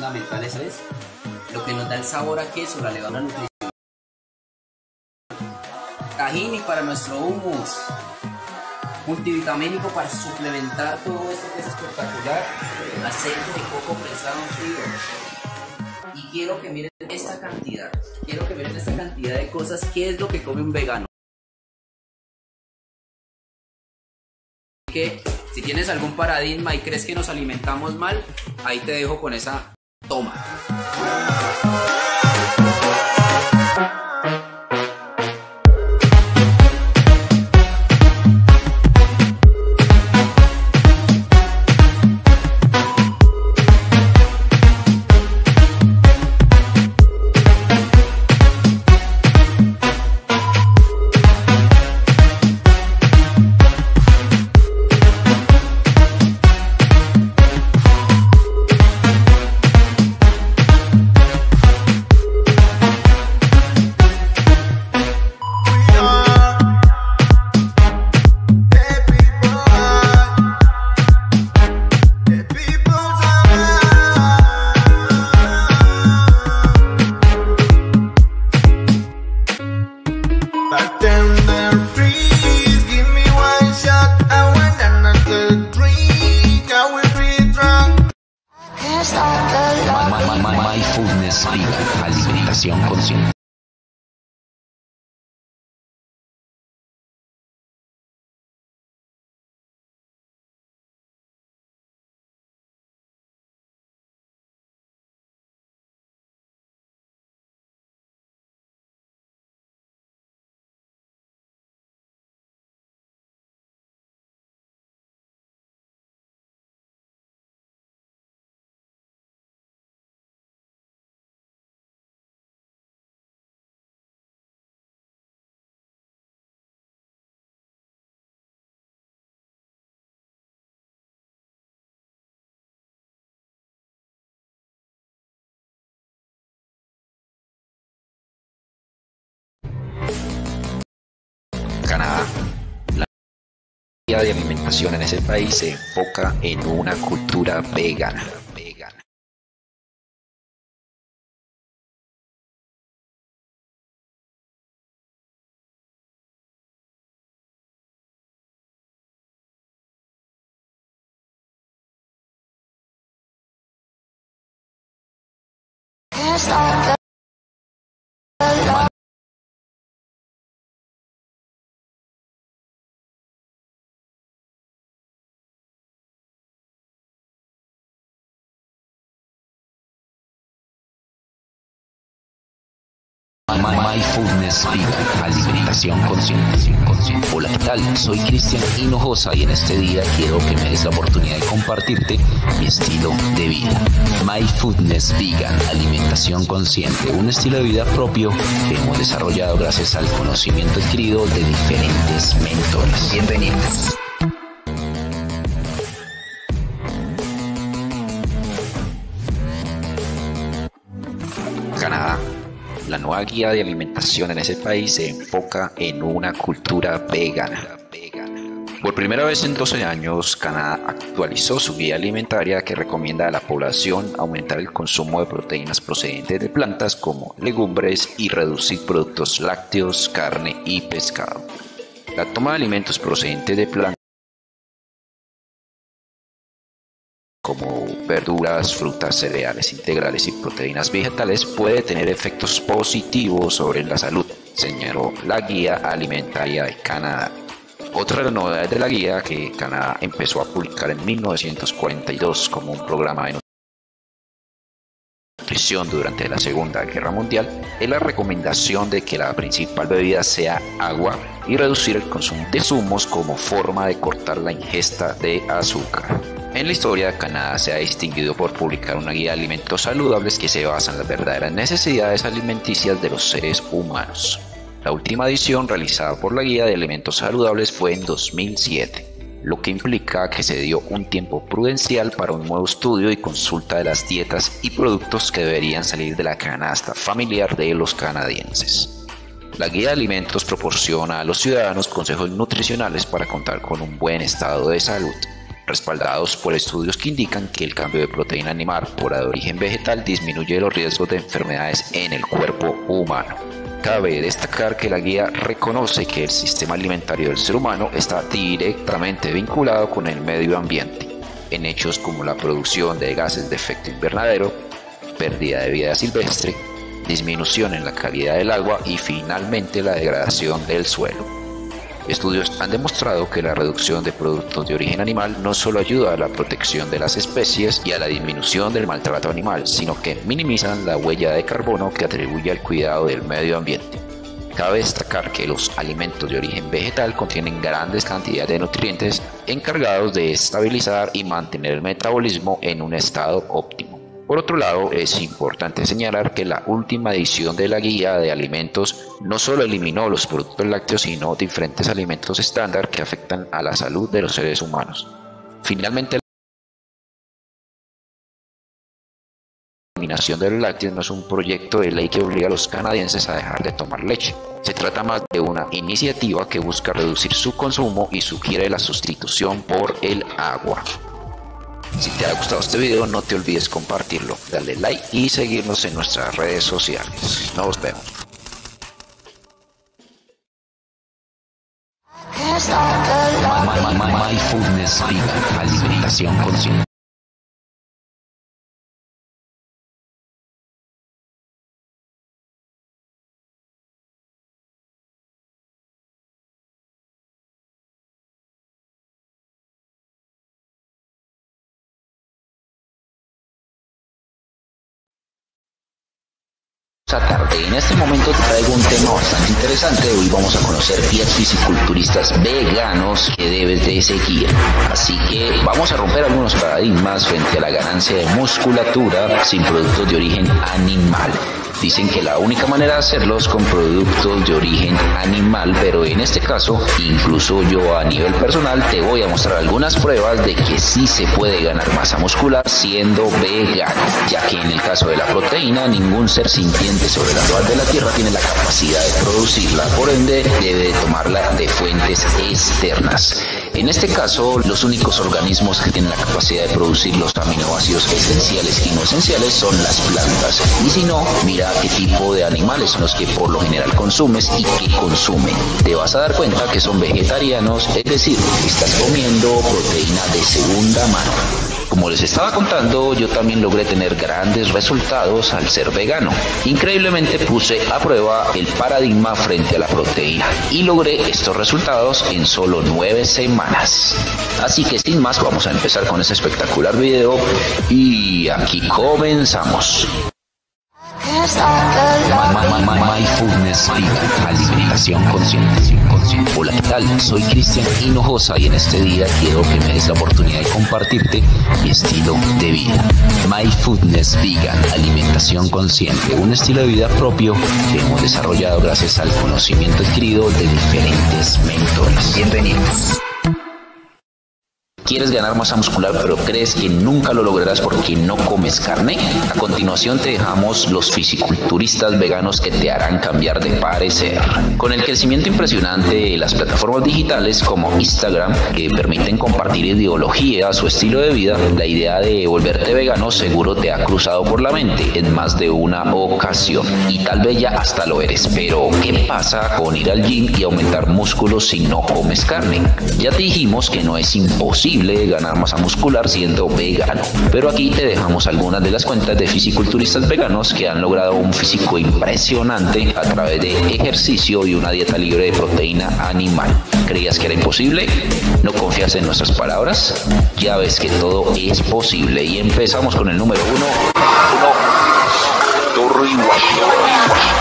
fundamentales es lo que nos da el sabor a queso, la levadura nutricional. Tahini para nuestro hummus. Multivitamínico para suplementar todo esto que es espectacular. Aceite de coco prensado en frío. Y quiero que miren esta cantidad. Quiero que miren esta cantidad de cosas. ¿Qué es lo que come un vegano? que si tienes algún paradigma y crees que nos alimentamos mal, ahí te dejo con esa toma. Mindfulness Canadá. La de alimentación en ese país se enfoca en una cultura vegana. Mindfulness Viva, alimentación consciente. consciente. Hola, ¿qué tal? Soy Cristian Hinojosa y en este día quiero que me des la oportunidad de compartirte mi estilo de vida. Mindfulness Vegan, alimentación consciente, un estilo de vida propio que hemos desarrollado gracias al conocimiento adquirido de diferentes mentores. Bienvenidos. La nueva guía de alimentación en ese país se enfoca en una cultura vegana. Por primera vez en 12 años, Canadá actualizó su guía alimentaria que recomienda a la población aumentar el consumo de proteínas procedentes de plantas como legumbres y reducir productos lácteos, carne y pescado. La toma de alimentos procedentes de plantas como verduras, frutas, cereales integrales y proteínas vegetales puede tener efectos positivos sobre la salud, señaló la guía alimentaria de Canadá. Otra de las novedades de la guía que Canadá empezó a publicar en 1942 como un programa de durante la Segunda Guerra Mundial es la recomendación de que la principal bebida sea agua y reducir el consumo de zumos como forma de cortar la ingesta de azúcar. En la historia, Canadá se ha distinguido por publicar una guía de alimentos saludables que se basa en las verdaderas necesidades alimenticias de los seres humanos. La última edición realizada por la guía de alimentos saludables fue en 2007, lo que implica que se dio un tiempo prudencial para un nuevo estudio y consulta de las dietas y productos que deberían salir de la canasta familiar de los canadienses. La guía de alimentos proporciona a los ciudadanos consejos nutricionales para contar con un buen estado de salud respaldados por estudios que indican que el cambio de proteína animal por de origen vegetal disminuye los riesgos de enfermedades en el cuerpo humano. Cabe destacar que la guía reconoce que el sistema alimentario del ser humano está directamente vinculado con el medio ambiente, en hechos como la producción de gases de efecto invernadero, pérdida de vida silvestre, disminución en la calidad del agua y finalmente la degradación del suelo. Estudios han demostrado que la reducción de productos de origen animal no solo ayuda a la protección de las especies y a la disminución del maltrato animal, sino que minimizan la huella de carbono que atribuye al cuidado del medio ambiente. Cabe destacar que los alimentos de origen vegetal contienen grandes cantidades de nutrientes encargados de estabilizar y mantener el metabolismo en un estado óptimo. Por otro lado, es importante señalar que la última edición de la guía de alimentos no solo eliminó los productos lácteos, sino diferentes alimentos estándar que afectan a la salud de los seres humanos. Finalmente, la eliminación de los lácteos no es un proyecto de ley que obliga a los canadienses a dejar de tomar leche. Se trata más de una iniciativa que busca reducir su consumo y sugiere la sustitución por el agua. Si te ha gustado este video no te olvides compartirlo, darle like y seguirnos en nuestras redes sociales. Nos vemos. En este momento te traigo un tema bastante interesante. Hoy vamos a conocer 10 fisiculturistas veganos que debes de seguir. Así que vamos a romper algunos paradigmas frente a la ganancia de musculatura sin productos de origen animal. Dicen que la única manera de hacerlo es con productos de origen animal, pero en este caso, incluso yo a nivel personal te voy a mostrar algunas pruebas de que sí se puede ganar masa muscular siendo vegano, ya que en el caso de la proteína, ningún ser sintiente sobre la faz de la Tierra tiene la capacidad de producirla, por ende debe tomarla de fuentes externas. En este caso, los únicos organismos que tienen la capacidad de producir los aminoácidos esenciales y no esenciales son las plantas. Y si no, mira qué tipo de animales los que por lo general consumes y qué consumen. Te vas a dar cuenta que son vegetarianos, es decir, estás comiendo proteína de segunda mano. Como les estaba contando, yo también logré tener grandes resultados al ser vegano. Increíblemente puse a prueba el paradigma frente a la proteína y logré estos resultados en solo nueve semanas. Así que sin más vamos a empezar con este espectacular video y aquí comenzamos. Vida, alimentación consciente. Hola, ¿qué tal? Soy Cristian Hinojosa y en este día quiero que me des la oportunidad de compartirte mi estilo de vida. Mindfulness Vegan, alimentación consciente, un estilo de vida propio que hemos desarrollado gracias al conocimiento adquirido de diferentes mentores. Bienvenidos. ¿Quieres ganar masa muscular pero crees que nunca lo lograrás porque no comes carne? A continuación te dejamos los fisiculturistas veganos que te harán cambiar de parecer. Con el crecimiento impresionante de las plataformas digitales como Instagram que permiten compartir ideología, su estilo de vida, la idea de volverte vegano seguro te ha cruzado por la mente en más de una ocasión y tal vez ya hasta lo eres. Pero ¿qué pasa con ir al gym y aumentar músculos si no comes carne? Ya te dijimos que no es imposible ganar masa muscular siendo vegano. Pero aquí te dejamos algunas de las cuentas de fisiculturistas veganos que han logrado un físico impresionante a través de ejercicio y una dieta libre de proteína animal. ¿Creías que era imposible? ¿No confías en nuestras palabras? Ya ves que todo es posible y empezamos con el número uno. uno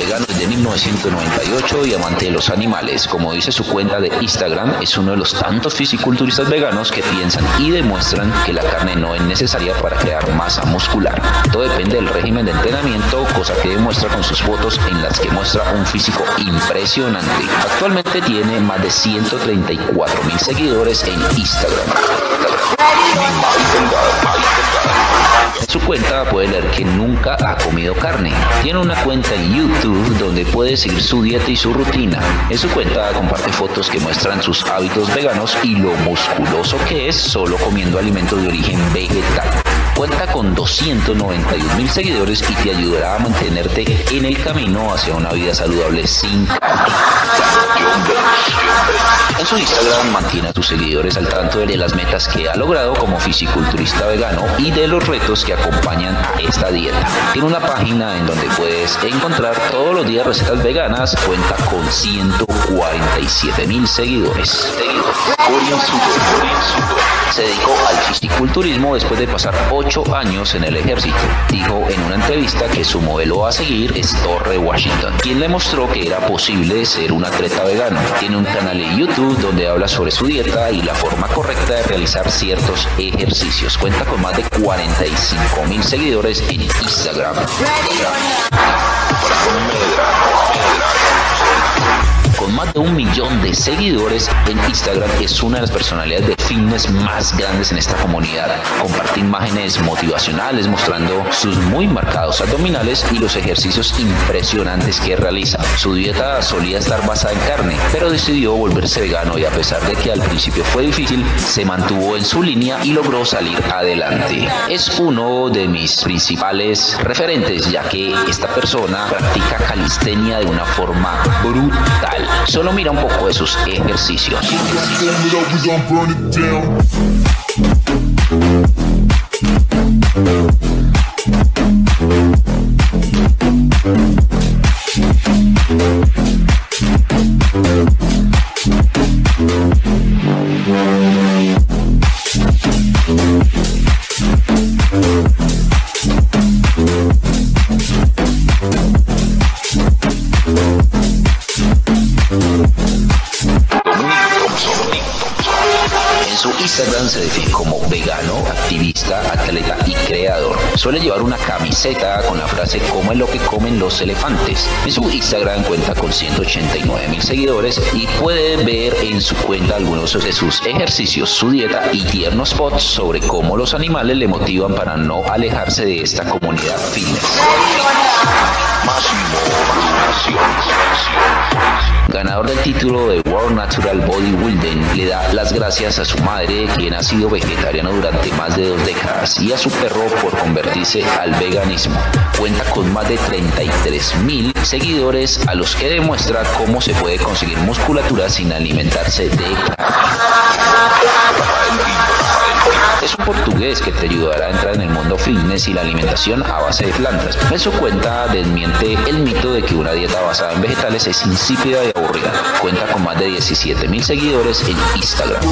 vegano desde 1998 y amante de los animales. Como dice su cuenta de Instagram, es uno de los tantos fisiculturistas veganos que piensan y demuestran que la carne no es necesaria para crear masa muscular. Todo depende del régimen de entrenamiento, cosa que demuestra con sus fotos en las que muestra un físico impresionante. Actualmente tiene más de 134 mil seguidores en Instagram. Cuenta puede leer que nunca ha comido carne. Tiene una cuenta en YouTube donde puede seguir su dieta y su rutina. En su cuenta comparte fotos que muestran sus hábitos veganos y lo musculoso que es solo comiendo alimentos de origen vegetal. Cuenta con 291 mil seguidores y te ayudará a mantenerte en el camino hacia una vida saludable sin En su Instagram mantiene a tus seguidores al tanto de las metas que ha logrado como fisiculturista vegano y de los retos que acompañan a esta dieta. Tiene una página en donde puedes encontrar todos los días recetas veganas, cuenta con 147 mil seguidores. Se dedicó al fisiculturismo después de pasar 8 años en el ejército. Dijo en una entrevista que su modelo a seguir es Torre Washington, quien le mostró que era posible ser un atleta vegano. Tiene un canal en YouTube donde habla sobre su dieta y la forma correcta de realizar ciertos ejercicios. Cuenta con más de 45 mil seguidores en Instagram. Con más de un millón de seguidores en Instagram es una de las personalidades de fitness más grandes en esta comunidad. Comparte imágenes motivacionales mostrando sus muy marcados abdominales y los ejercicios impresionantes que realiza. Su dieta solía estar basada en carne, pero decidió volverse vegano y a pesar de que al principio fue difícil, se mantuvo en su línea y logró salir adelante. Es uno de mis principales referentes ya que esta persona practica calistenia de una forma brutal. Solo mira un poco de sus ejercicios. Los elefantes. En su Instagram cuenta con 189 mil seguidores y puede ver en su cuenta algunos de sus ejercicios, su dieta y tiernos spots sobre cómo los animales le motivan para no alejarse de esta comunidad fitness. Ganador del título de World Natural Bodybuilding, le da las gracias a su madre, quien ha sido vegetariano durante más de dos décadas, y a su perro por convertirse al veganismo. Cuenta con más de 33 mil seguidores a los que demuestra cómo se puede conseguir musculatura sin alimentarse de es un portugués que te ayudará a entrar en el mundo fitness y la alimentación a base de plantas. En su cuenta desmiente el mito de que una dieta basada en vegetales es insípida y aburrida. Cuenta con más de 17 mil seguidores en Instagram.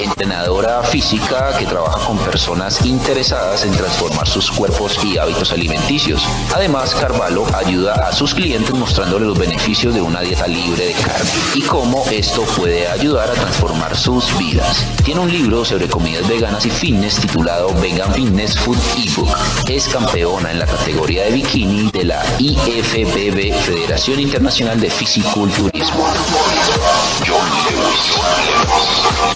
Entrenadora física que trabaja con personas interesadas en transformar sus cuerpos y hábitos alimenticios. Además, Carvalho ayuda a sus clientes mostrándole los beneficios de una dieta libre de carne y cómo esto puede ayudar transformar sus vidas. Tiene un libro sobre comidas veganas y fitness titulado Vegan Fitness Food Ebook. Es campeona en la categoría de bikini de la IFBB, Federación Internacional de Fisiculturismo.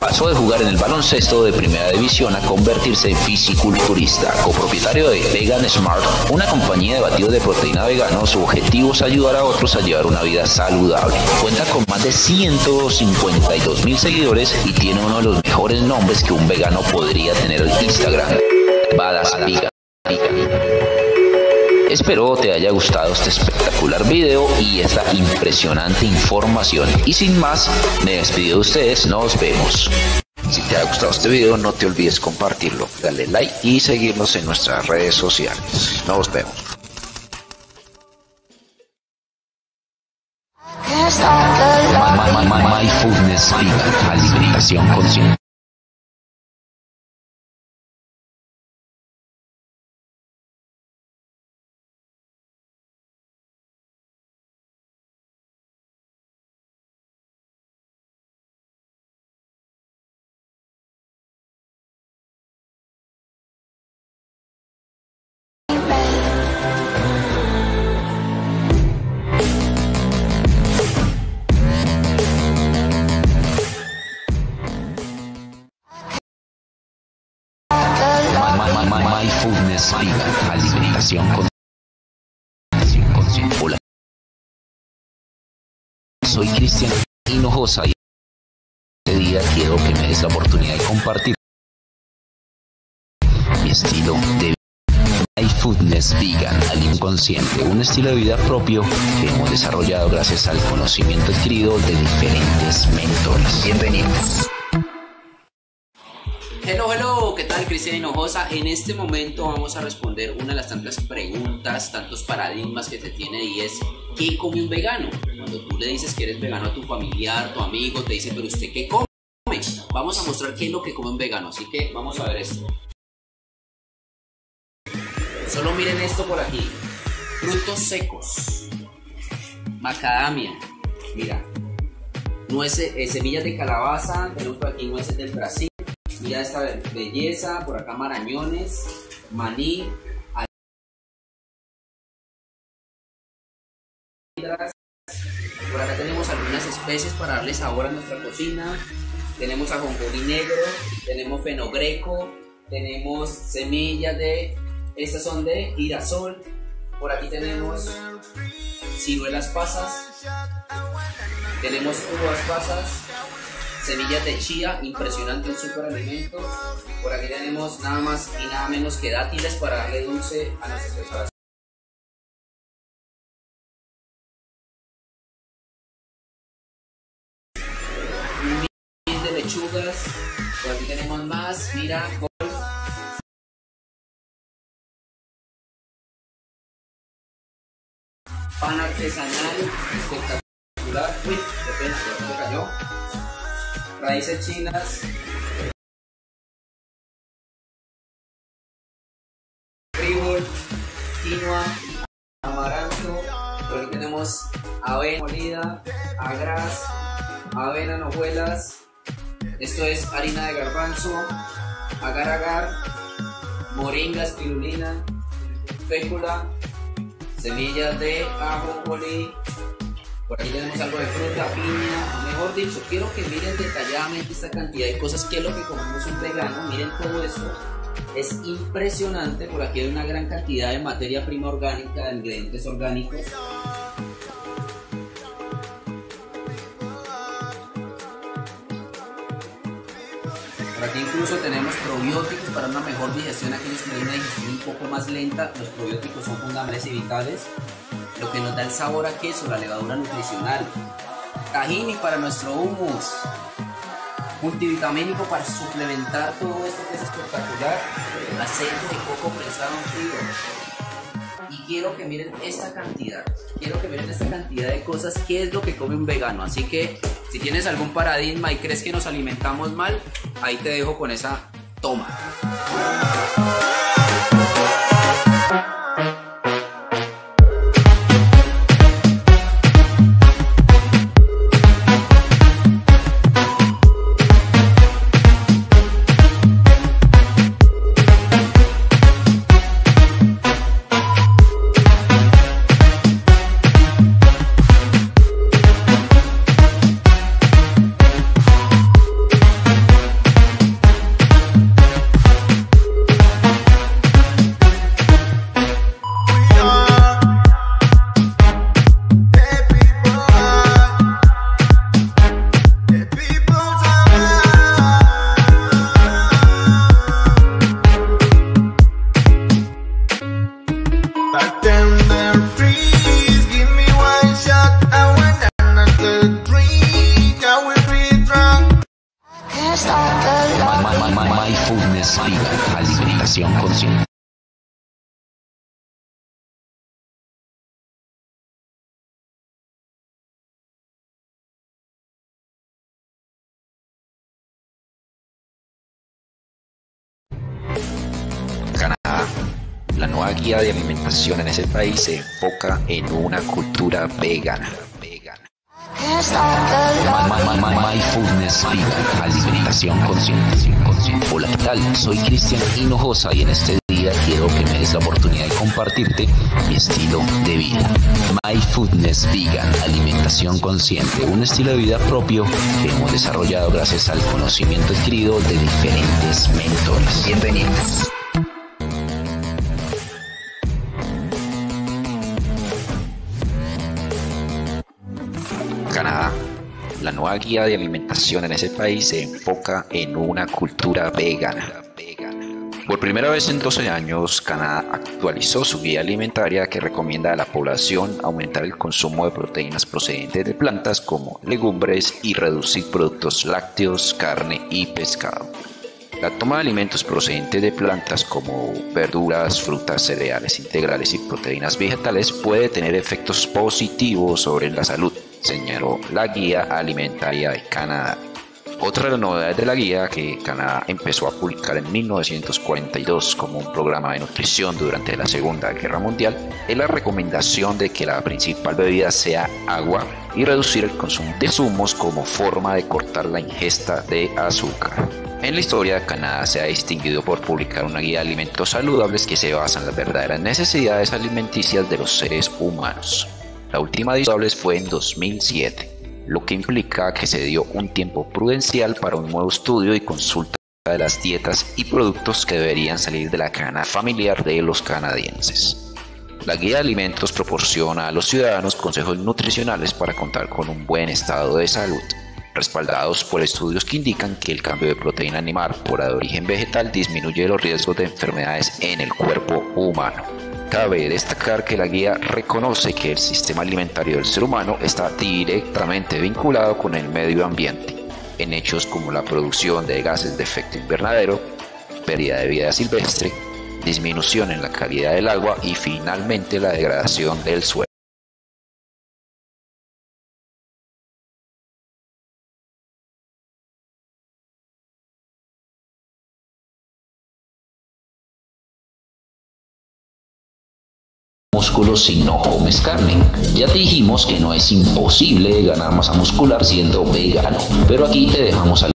Pasó de jugar en el baloncesto de primera división a convertirse en fisiculturista. Copropietario de Vegan Smart, una compañía de batidos de proteína vegano, su objetivo es ayudar a otros a llevar una vida saludable. Cuenta con más de 152 mil seguidores y tiene uno de los mejores nombres que un vegano podría tener en Instagram. Badas Vegan. Espero te haya gustado este espectacular video y esta impresionante información. Y sin más, me despido de ustedes, nos vemos. Si te ha gustado este video no te olvides compartirlo, dale like y seguirnos en nuestras redes sociales. Nos vemos. Mindfulness alimentación consciente. Vegan, alimentación con Hola. Soy Cristian Hinojosa y este día quiero que me des la oportunidad de compartir mi estilo de Mindfulness Vegan, al inconsciente, un estilo de vida propio que hemos desarrollado gracias al conocimiento adquirido de diferentes mentores. Bienvenidos. Hello, hello, ¿qué tal Cristian Hinojosa? En este momento vamos a responder una de las tantas preguntas, tantos paradigmas que se tiene y es ¿qué come un vegano? Cuando tú le dices que eres vegano a tu familiar, tu amigo, te dice pero usted qué come? Vamos a mostrar qué es lo que come un vegano, así que vamos a ver esto. Solo miren esto por aquí. Frutos secos. Macadamia. Mira. Nueces, eh, semillas de calabaza. Tenemos por aquí nueces del Brasil. Mira esta belleza, por acá marañones, maní, por acá tenemos algunas especies para darle sabor a nuestra cocina, tenemos ajonjolí negro, tenemos fenogreco, tenemos semillas de, estas son de girasol, por aquí tenemos ciruelas pasas, tenemos uvas pasas, semillas de chía, impresionante el superalimento. Por aquí tenemos nada más y nada menos que dátiles para darle dulce a nuestras preparaciones. Un de lechugas, por aquí tenemos más, mira, pan artesanal, espectacular, uy, qué pena, se cayó raíces chinas, frijol, quinoa, amaranto, por aquí tenemos avena molida, agras, avena en hojuelas, esto es harina de garbanzo, agar agar, moringa, espirulina, fécula, semillas de ajo, ajonjolí, por aquí tenemos algo de fruta, piña, mejor dicho, quiero que miren detalladamente esta cantidad de cosas, que es lo que comemos un vegano, miren todo esto, es impresionante, por aquí hay una gran cantidad de materia prima orgánica, de ingredientes orgánicos. Por aquí incluso tenemos probióticos para una mejor digestión, aquellos que tienen una digestión un poco más lenta, los probióticos son fundamentales y vitales lo que nos da el sabor a queso, la levadura nutricional. Tahini para nuestro hummus. Multivitamínico para suplementar todo esto que es espectacular. Aceite de coco prensado en frío. Y quiero que miren esta cantidad. Quiero que miren esta cantidad de cosas. ¿Qué es lo que come un vegano? Así que si tienes algún paradigma y crees que nos alimentamos mal, ahí te dejo con esa toma. Guía de alimentación en ese país se enfoca en una cultura vegana. Vegan, alimentación consciente. Hola, ¿qué tal? Soy Cristian Hinojosa y en este día quiero que me des la oportunidad de compartirte mi estilo de vida. Mindfulness Vegan, alimentación consciente, un estilo de vida propio que hemos desarrollado gracias al conocimiento adquirido de diferentes mentores. Bienvenidos. Nueva guía de alimentación en ese país se enfoca en una cultura vegana. Por primera vez en 12 años, Canadá actualizó su guía alimentaria que recomienda a la población aumentar el consumo de proteínas procedentes de plantas como legumbres y reducir productos lácteos, carne y pescado. La toma de alimentos procedentes de plantas como verduras, frutas, cereales integrales y proteínas vegetales puede tener efectos positivos sobre la salud, señaló la Guía Alimentaria de Canadá. Otra de las novedades de la guía que Canadá empezó a publicar en 1942 como un programa de nutrición durante la Segunda Guerra Mundial es la recomendación de que la principal bebida sea agua y reducir el consumo de zumos como forma de cortar la ingesta de azúcar. En la historia, Canadá se ha distinguido por publicar una guía de alimentos saludables que se basa en las verdaderas necesidades alimenticias de los seres humanos. La última de fue en 2007, lo que implica que se dio un tiempo prudencial para un nuevo estudio y consulta de las dietas y productos que deberían salir de la cana familiar de los canadienses. La guía de alimentos proporciona a los ciudadanos consejos nutricionales para contar con un buen estado de salud respaldados por estudios que indican que el cambio de proteína animal por de origen vegetal disminuye los riesgos de enfermedades en el cuerpo humano. Cabe destacar que la guía reconoce que el sistema alimentario del ser humano está directamente vinculado con el medio ambiente, en hechos como la producción de gases de efecto invernadero, pérdida de vida silvestre, disminución en la calidad del agua y finalmente la degradación del suelo. Si no comes carne. Ya te dijimos que no es imposible ganar masa muscular siendo vegano, pero aquí te dejamos al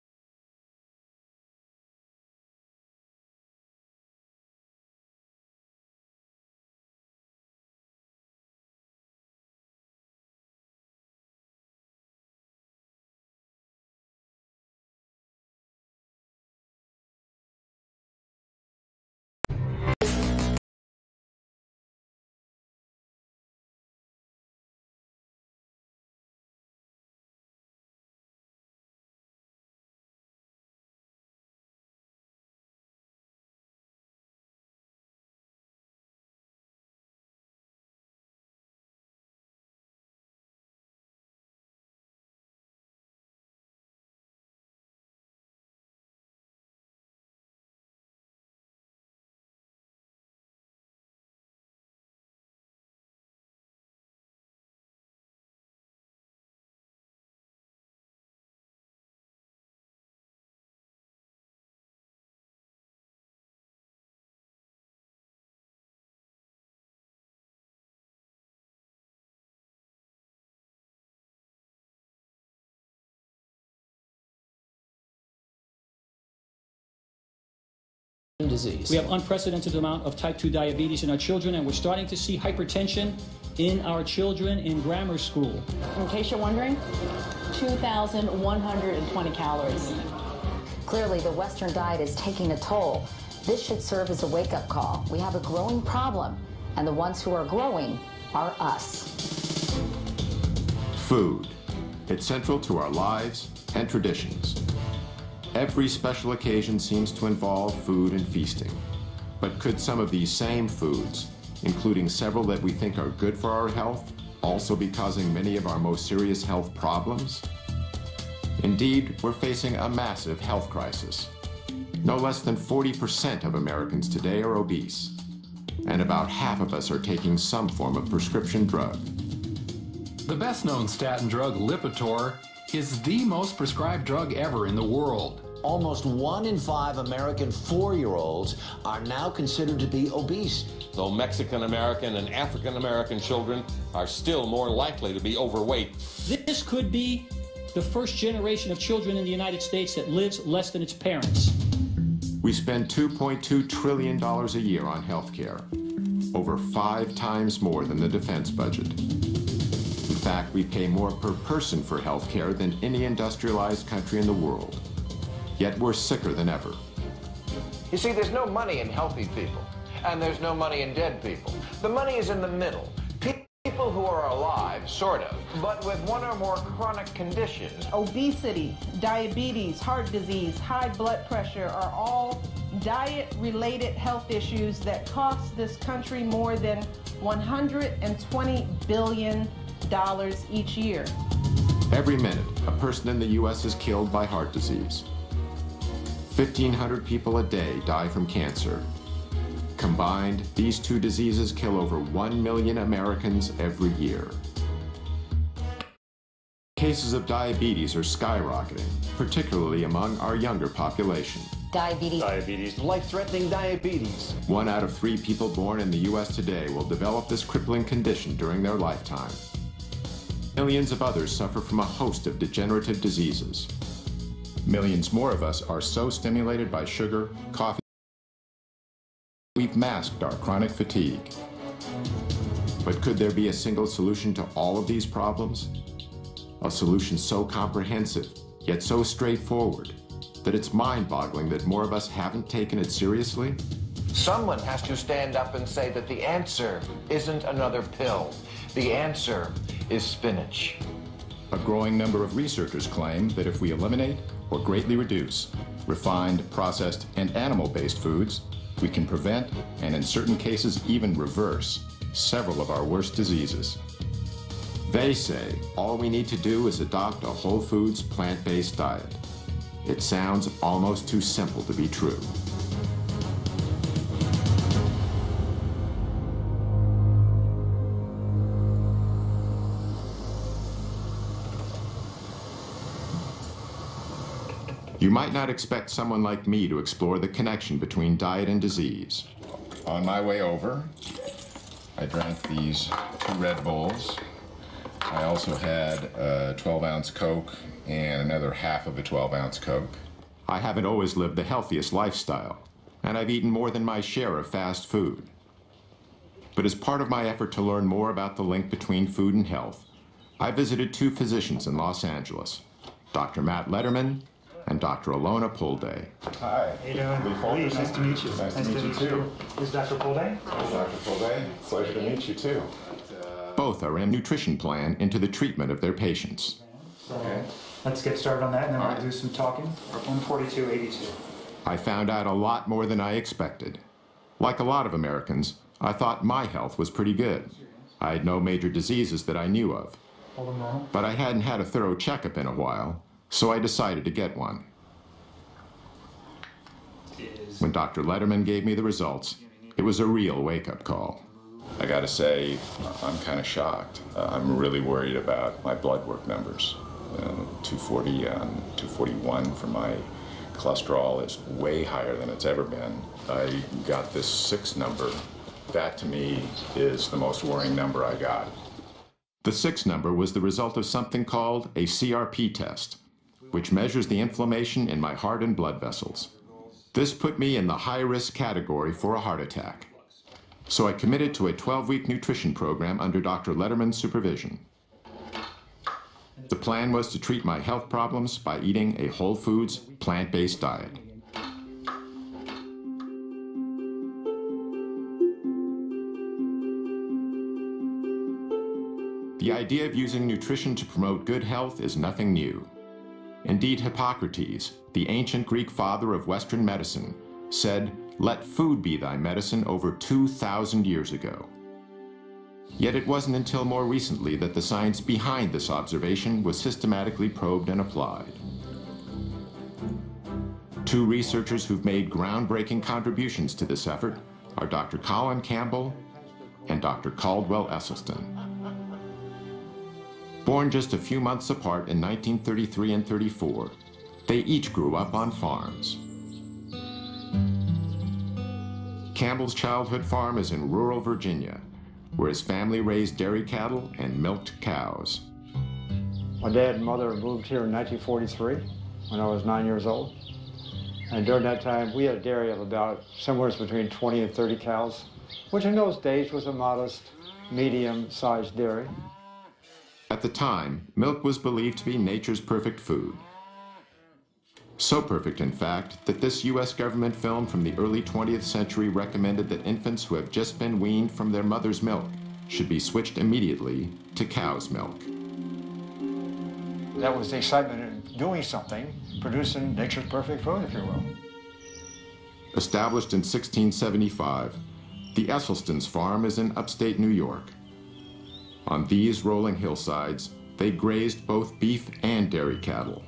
disease. We have unprecedented amount of type 2 diabetes in our children, and we're starting to see hypertension in our children in grammar school. In case you're wondering, 2,120 calories. Clearly, the Western diet is taking a toll. This should serve as a wake-up call. We have a growing problem, and the ones who are growing are us. Food. It's central to our lives and traditions. Every special occasion seems to involve food and feasting. But could some of these same foods, including several that we think are good for our health, also be causing many of our most serious health problems? Indeed, we're facing a massive health crisis. No less than 40% of Americans today are obese, and about half of us are taking some form of prescription drug. The best known statin drug, Lipitor, is the most prescribed drug ever in the world. Almost one in five American four year olds are now considered to be obese. Though Mexican American and African American children are still more likely to be overweight. This could be the first generation of children in the United States that lives less than its parents. We spend $2.2 trillion a year on health care, over five times more than the defense budget. In fact, we pay more per person for health care than any industrialized country in the world. Yet we're sicker than ever. You see, there's no money in healthy people, and there's no money in dead people. The money is in the middle. People who are alive sort of, but with one or more chronic conditions. Obesity, diabetes, heart disease, high blood pressure are all diet related health issues that cost this country more than $120 billion each year. Every minute, a person in the U.S. is killed by heart disease. 1,500 people a day die from cancer. Combined, these two diseases kill over 1 million Americans every year. Cases of diabetes are skyrocketing, particularly among our younger population. Diabetes. Diabetes. Life-threatening diabetes. One out of three people born in the U.S. today will develop this crippling condition during their lifetime. Millions of others suffer from a host of degenerative diseases. Millions more of us are so stimulated by sugar, coffee, we've masked our chronic fatigue. But could there be a single solution to all of these problems? A solution so comprehensive, yet so straightforward, that it's mind-boggling that more of us haven't taken it seriously? Someone has to stand up and say that the answer isn't another pill. The answer is spinach. A growing number of researchers claim that if we eliminate or greatly reduce refined, processed, and animal-based foods, we can prevent, and in certain cases even reverse, several of our worst diseases. They say all we need to do is adopt a whole foods, plant-based diet. It sounds almost too simple to be true. You might not expect someone like me to explore the connection between diet and disease. On my way over, I drank these two Red Bulls. I also had a 12 ounce Coke and another half of a 12 ounce Coke. I haven't always lived the healthiest lifestyle, and I've eaten more than my share of fast food. But as part of my effort to learn more about the link between food and health, I visited two physicians in Los Angeles, Dr. Matt Lederman and Dr. Alona Pulde. Hi. How you doing? Lee, nice to meet you. Nice, to meet you too. This is Dr. Pulde. Dr. Pulde, pleasure to meet you too. Uh, Both are in nutrition plan into the treatment of their patients. So let's get started on that, and then we'll do some talking. 142.82. I found out a lot more than I expected. Like a lot of Americans, I thought my health was pretty good. I had no major diseases that I knew of. Hold them normal. But I hadn't had a thorough checkup in a while, so I decided to get one. When Dr. Lederman gave me the results, it was a real wake-up call. I gotta say, I'm kind of shocked. Uh, I'm really worried about my blood work numbers. Uh, 240 and 241 for my cholesterol is way higher than it's ever been. I got this six number. That to me is the most worrying number I got. The six number was the result of something called a CRP test, which measures the inflammation in my heart and blood vessels. This put me in the high risk category for a heart attack. So I committed to a 12 week nutrition program under Dr. Lederman's supervision. The plan was to treat my health problems by eating a whole foods, plant based diet. The idea of using nutrition to promote good health is nothing new. Indeed, Hippocrates, the ancient Greek father of Western medicine, said, Let food be thy medicine over 2,000 years ago. Yet it wasn't until more recently that the science behind this observation was systematically probed and applied. Two researchers who've made groundbreaking contributions to this effort are Dr. Colin Campbell and Dr. Caldwell Esselstyn. Born just a few months apart in 1933 and 34, they each grew up on farms. Campbell's childhood farm is in rural Virginia, where his family raised dairy cattle and milked cows. My dad and mother moved here in 1943 when I was nine years old. And during that time, we had a dairy of about somewhere between 20 and 30 cows, which in those days was a modest, medium-sized dairy. At the time, milk was believed to be nature's perfect food. So perfect, in fact, that this U.S. government film from the early 20th century recommended that infants who have just been weaned from their mother's milk should be switched immediately to cow's milk. That was the excitement of doing something, producing nature's perfect food, if you will. Established in 1675, the Esselstyn's farm is in upstate New York. On these rolling hillsides, they grazed both beef and dairy cattle.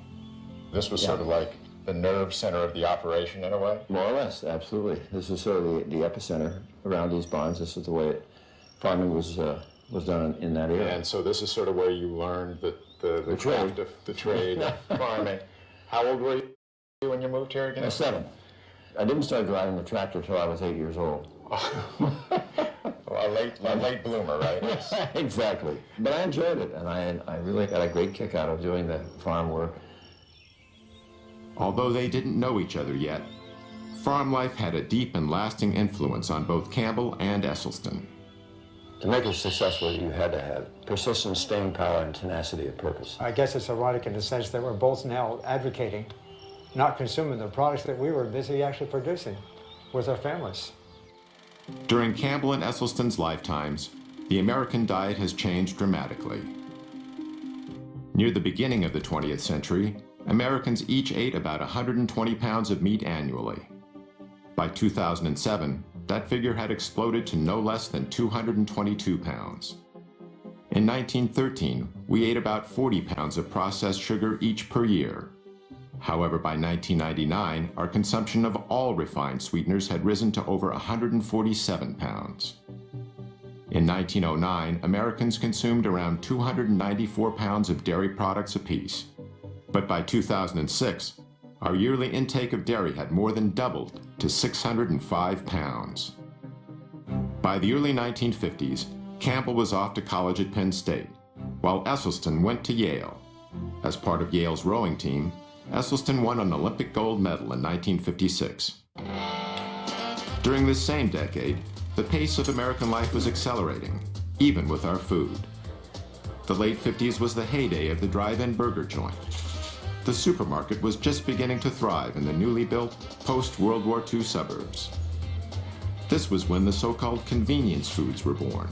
This was sort of like the nerve center of the operation in a way? More or less, absolutely. This is sort of the, the epicenter around these barns. This is the way it, farming was uh, was done in, in, that area. And so this is sort of where you learned the, the, the, the craft of the trade of farming. How old were you when you moved here again? Seven. I didn't start driving the tractor until I was eight years old. well, a late, a late bloomer, right? exactly. But I enjoyed it, and I, I really got a great kick out of doing the farm work. Although they didn't know each other yet, farm life had a deep and lasting influence on both Campbell and Esselstyn. To make it successful, you had to have persistence, staying power, and tenacity of purpose. I guess it's ironic in the sense that we're both now advocating not consuming the products that we were busy actually producing with our families. During Campbell and Esselstyn's lifetimes, the American diet has changed dramatically. Near the beginning of the 20th century, Americans each ate about 120 pounds of meat annually. By 2007, that figure had exploded to no less than 222 pounds. In 1913, we ate about 40 pounds of processed sugar each per year. However, by 1999, our consumption of all refined sweeteners had risen to over 147 pounds. In 1909, Americans consumed around 294 pounds of dairy products apiece. But by 2006, our yearly intake of dairy had more than doubled to 605 pounds. By the early 1950s, Campbell was off to college at Penn State, while Esselstyn went to Yale. As part of Yale's rowing team, Esselstyn won an Olympic gold medal in 1956. During this same decade, the pace of American life was accelerating, even with our food. The late 50s was the heyday of the drive-in burger joint. The supermarket was just beginning to thrive in the newly built post-World War II suburbs. This was when the so-called convenience foods were born,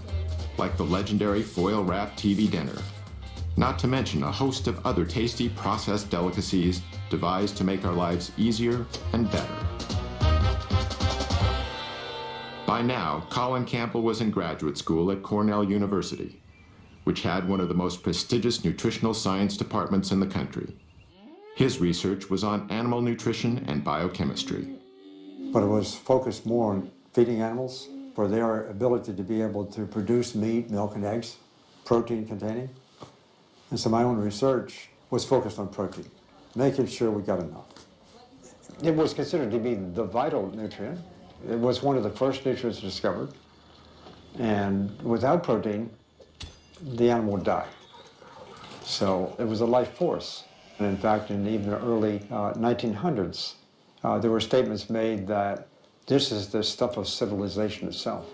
like the legendary foil-wrapped TV dinner, not to mention a host of other tasty processed delicacies devised to make our lives easier and better. By now, Colin Campbell was in graduate school at Cornell University, which had one of the most prestigious nutritional science departments in the country. His research was on animal nutrition and biochemistry. But it was focused more on feeding animals for their ability to be able to produce meat, milk, and eggs, protein containing. And so my own research was focused on protein, making sure we got enough. It was considered to be the vital nutrient. It was one of the first nutrients discovered. And without protein, the animal would die. So it was a life force. And in fact, in even the early uh, 1900s, uh, there were statements made that this is the stuff of civilization itself.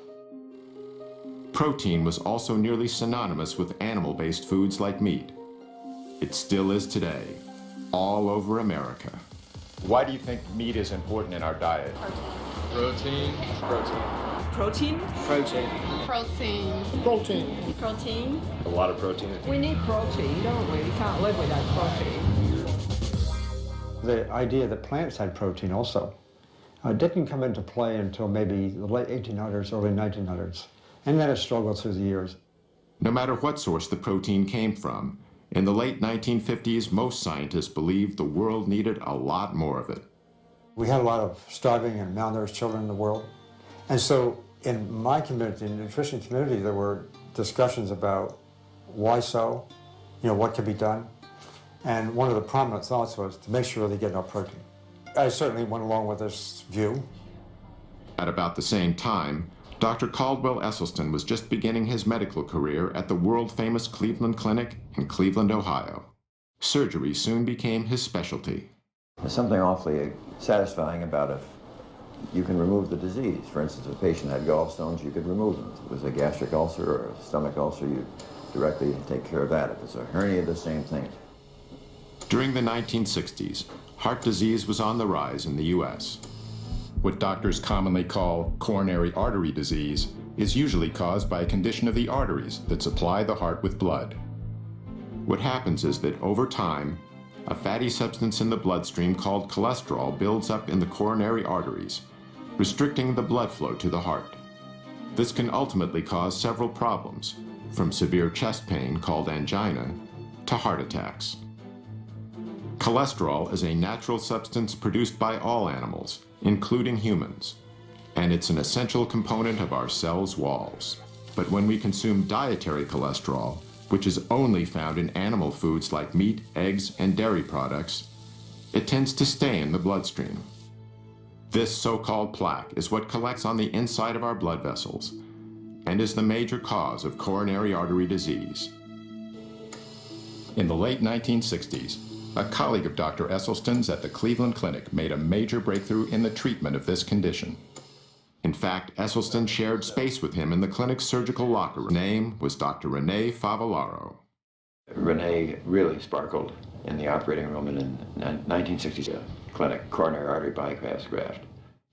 Protein was also nearly synonymous with animal-based foods like meat. It still is today, all over America. Why do you think meat is important in our diet? Protein. Protein. Protein. Protein. Protein. Protein. Protein. A lot of protein. We need protein, don't we? We can't live without protein. The idea that plants had protein also uh, didn't come into play until maybe the late 1800s, early 1900s. And then it struggled through the years. No matter what source the protein came from, in the late 1950s, most scientists believed the world needed a lot more of it. We had a lot of starving and malnourished children in the world. And so in my community, in the nutrition community, there were discussions about why so, you know, what could be done. And one of the prominent thoughts was to make sure they get enough protein. I certainly went along with this view. At about the same time, Dr. Caldwell Esselstyn was just beginning his medical career at the world-famous Cleveland Clinic in Cleveland, Ohio. Surgery soon became his specialty. There's something awfully satisfying about if you can remove the disease. For instance, if a patient had gallstones, you could remove them. If it was a gastric ulcer or a stomach ulcer, you directly take care of that. If it's a hernia, the same thing. During the 1960s, heart disease was on the rise in the U.S. What doctors commonly call coronary artery disease is usually caused by a condition of the arteries that supply the heart with blood. What happens is that over time, a fatty substance in the bloodstream called cholesterol builds up in the coronary arteries, restricting the blood flow to the heart. This can ultimately cause several problems, from severe chest pain called angina to heart attacks. Cholesterol is a natural substance produced by all animals, including humans, and it's an essential component of our cells' walls. But when we consume dietary cholesterol, which is only found in animal foods like meat, eggs, and dairy products, it tends to stay in the bloodstream. This so-called plaque is what collects on the inside of our blood vessels and is the major cause of coronary artery disease. In the late 1960s, a colleague of Dr. Esselstyn's at the Cleveland Clinic made a major breakthrough in the treatment of this condition. In fact, Esselstyn shared space with him in the clinic's surgical locker room. His name was Dr. Rene Favaloro. Rene really sparkled in the operating room in the 1960s clinic, coronary artery bypass graft.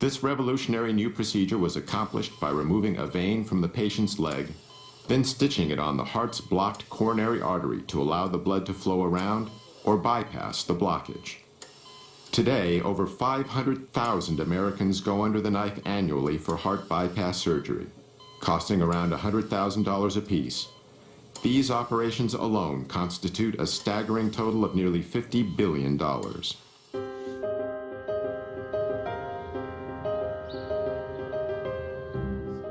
This revolutionary new procedure was accomplished by removing a vein from the patient's leg, then stitching it on the heart's blocked coronary artery to allow the blood to flow around or bypass the blockage. Today, over 500,000 Americans go under the knife annually for heart bypass surgery, costing around $100,000 apiece. These operations alone constitute a staggering total of nearly $50 billion.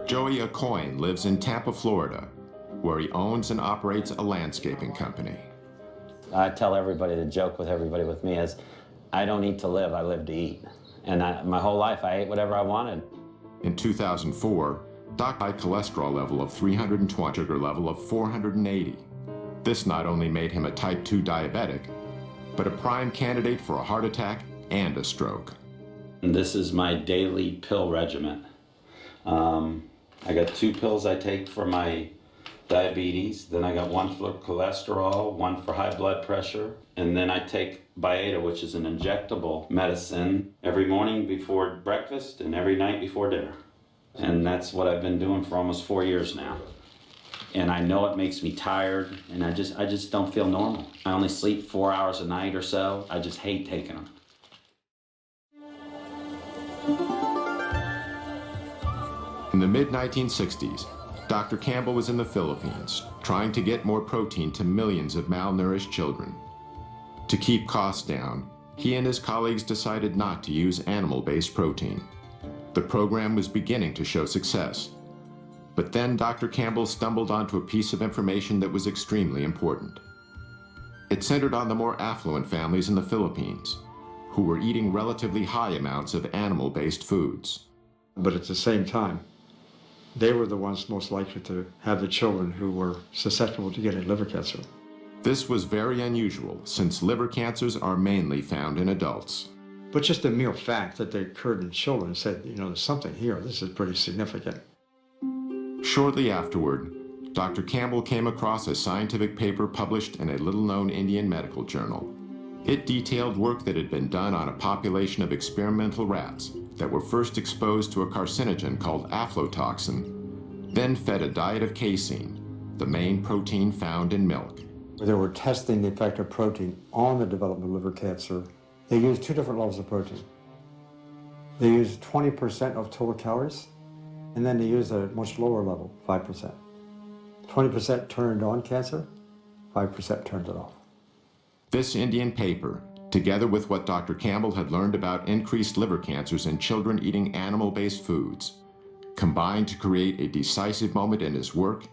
Joey Aucoin lives in Tampa, Florida, where he owns and operates a landscaping company. I tell everybody to joke with everybody with me is, I don't eat to live, I live to eat. And I, my whole life, I ate whatever I wanted. In 2004, Doc high cholesterol level of 320, sugar level of 480. This not only made him a type 2 diabetic, but a prime candidate for a heart attack and a stroke. And this is my daily pill regimen. Um, I got two pills I take for my diabetes, then I got one for cholesterol, one for high blood pressure, and then I take Byetta, which is an injectable medicine, every morning before breakfast and every night before dinner. And that's what I've been doing for almost four years now. And I know it makes me tired, and I just I just don't feel normal. I only sleep four hours a night or so. I just hate taking them. In the mid 1960s, Dr. Campbell was in the Philippines trying to get more protein to millions of malnourished children. To keep costs down, he and his colleagues decided not to use animal based protein. The program was beginning to show success. But then Dr. Campbell stumbled onto a piece of information that was extremely important. It centered on the more affluent families in the Philippines, who were eating relatively high amounts of animal based foods. But at the same time, they were the ones most likely to have the children who were susceptible to getting liver cancer. This was very unusual since liver cancers are mainly found in adults. But just the mere fact that they occurred in children said, you know, there's something here. This is pretty significant. Shortly afterward, Dr. Campbell came across a scientific paper published in a little known Indian medical journal. It detailed work that had been done on a population of experimental rats that were first exposed to a carcinogen called aflatoxin, then fed a diet of casein, the main protein found in milk. They were testing the effect of protein on the development of liver cancer. They used two different levels of protein. They used 20% of total calories, and then they used a much lower level, 5%. 20% turned on cancer, 5% turned it off. This Indian paper, together with what Dr. Campbell had learned about increased liver cancers in children eating animal-based foods, combined to create a decisive moment in his work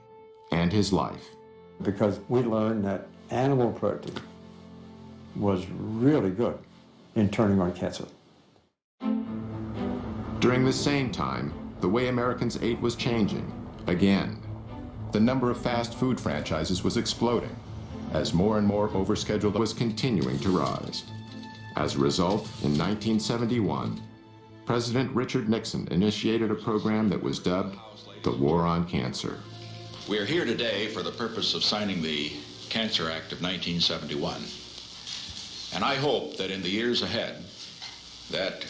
and his life. Because we learned that animal protein was really good in turning on cancer. During the same time, the way Americans ate was changing, again. The number of fast food franchises was exploding, as more and more overscheduled was continuing to rise. As a result, in 1971, President Richard Nixon initiated a program that was dubbed the War on Cancer. We are here today for the purpose of signing the Cancer Act of 1971. And I hope that in the years ahead, that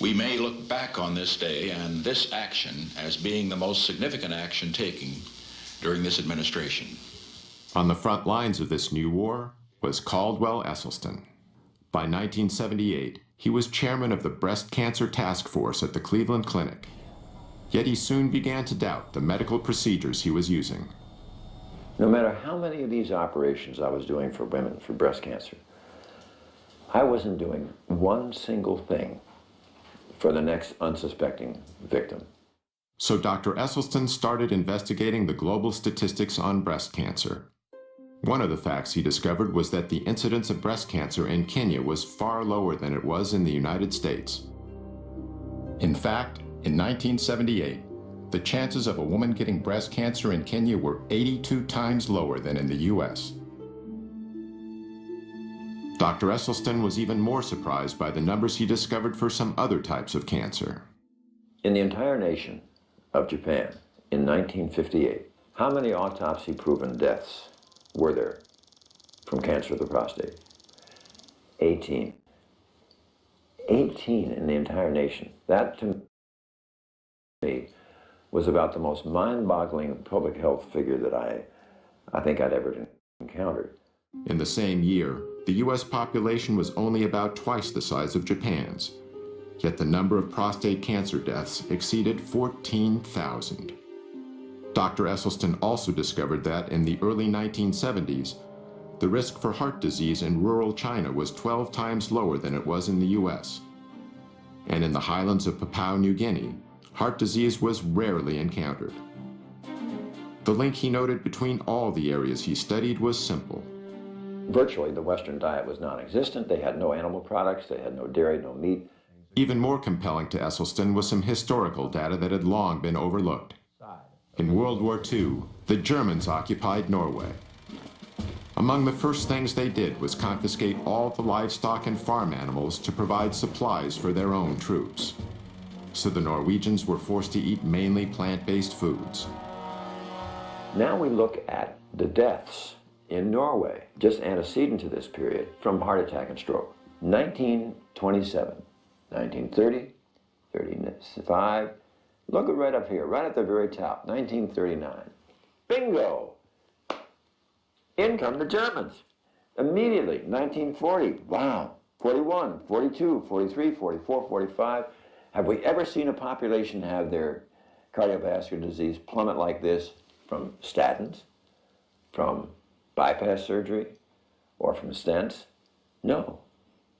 we may look back on this day and this action as being the most significant action taken during this administration. On the front lines of this new war was Caldwell Esselstyn. By 1978, he was chairman of the breast cancer task force at the Cleveland Clinic. Yet he soon began to doubt the medical procedures he was using. No matter how many of these operations I was doing for women for breast cancer, I wasn't doing one single thing for the next unsuspecting victim. So Dr. Esselstyn started investigating the global statistics on breast cancer. One of the facts he discovered was that the incidence of breast cancer in Kenya was far lower than it was in the United States. In fact, in 1978, the chances of a woman getting breast cancer in Kenya were 82 times lower than in the U.S. Dr. Esselstyn was even more surprised by the numbers he discovered for some other types of cancer. In the entire nation of Japan in 1958, how many autopsy proven deaths were there from cancer of the prostate? 18. 18 in the entire nation. That to me was about the most mind-boggling public health figure that I, I think I'd ever encountered. In the same year, the U.S. population was only about twice the size of Japan's, yet the number of prostate cancer deaths exceeded 14,000. Dr. Esselstyn also discovered that in the early 1970s, the risk for heart disease in rural China was 12 times lower than it was in the U.S. And in the highlands of Papua New Guinea, heart disease was rarely encountered. The link he noted between all the areas he studied was simple. Virtually, the Western diet was non-existent. They had no animal products. They had no dairy, no meat. Even more compelling to Esselstyn was some historical data that had long been overlooked. In World War II, the Germans occupied Norway. Among the first things they did was confiscate all the livestock and farm animals to provide supplies for their own troops. So the Norwegians were forced to eat mainly plant-based foods. Now we look at the deaths in Norway, just antecedent to this period, from heart attack and stroke. 1927, 1930, 35, look at right up here, right at the very top, 1939. Bingo! In come the Germans. Immediately, 1940, wow, 41, 42, 43, 44, 45. Have we ever seen a population have their cardiovascular disease plummet like this from statins, from bypass surgery, or from stents? No.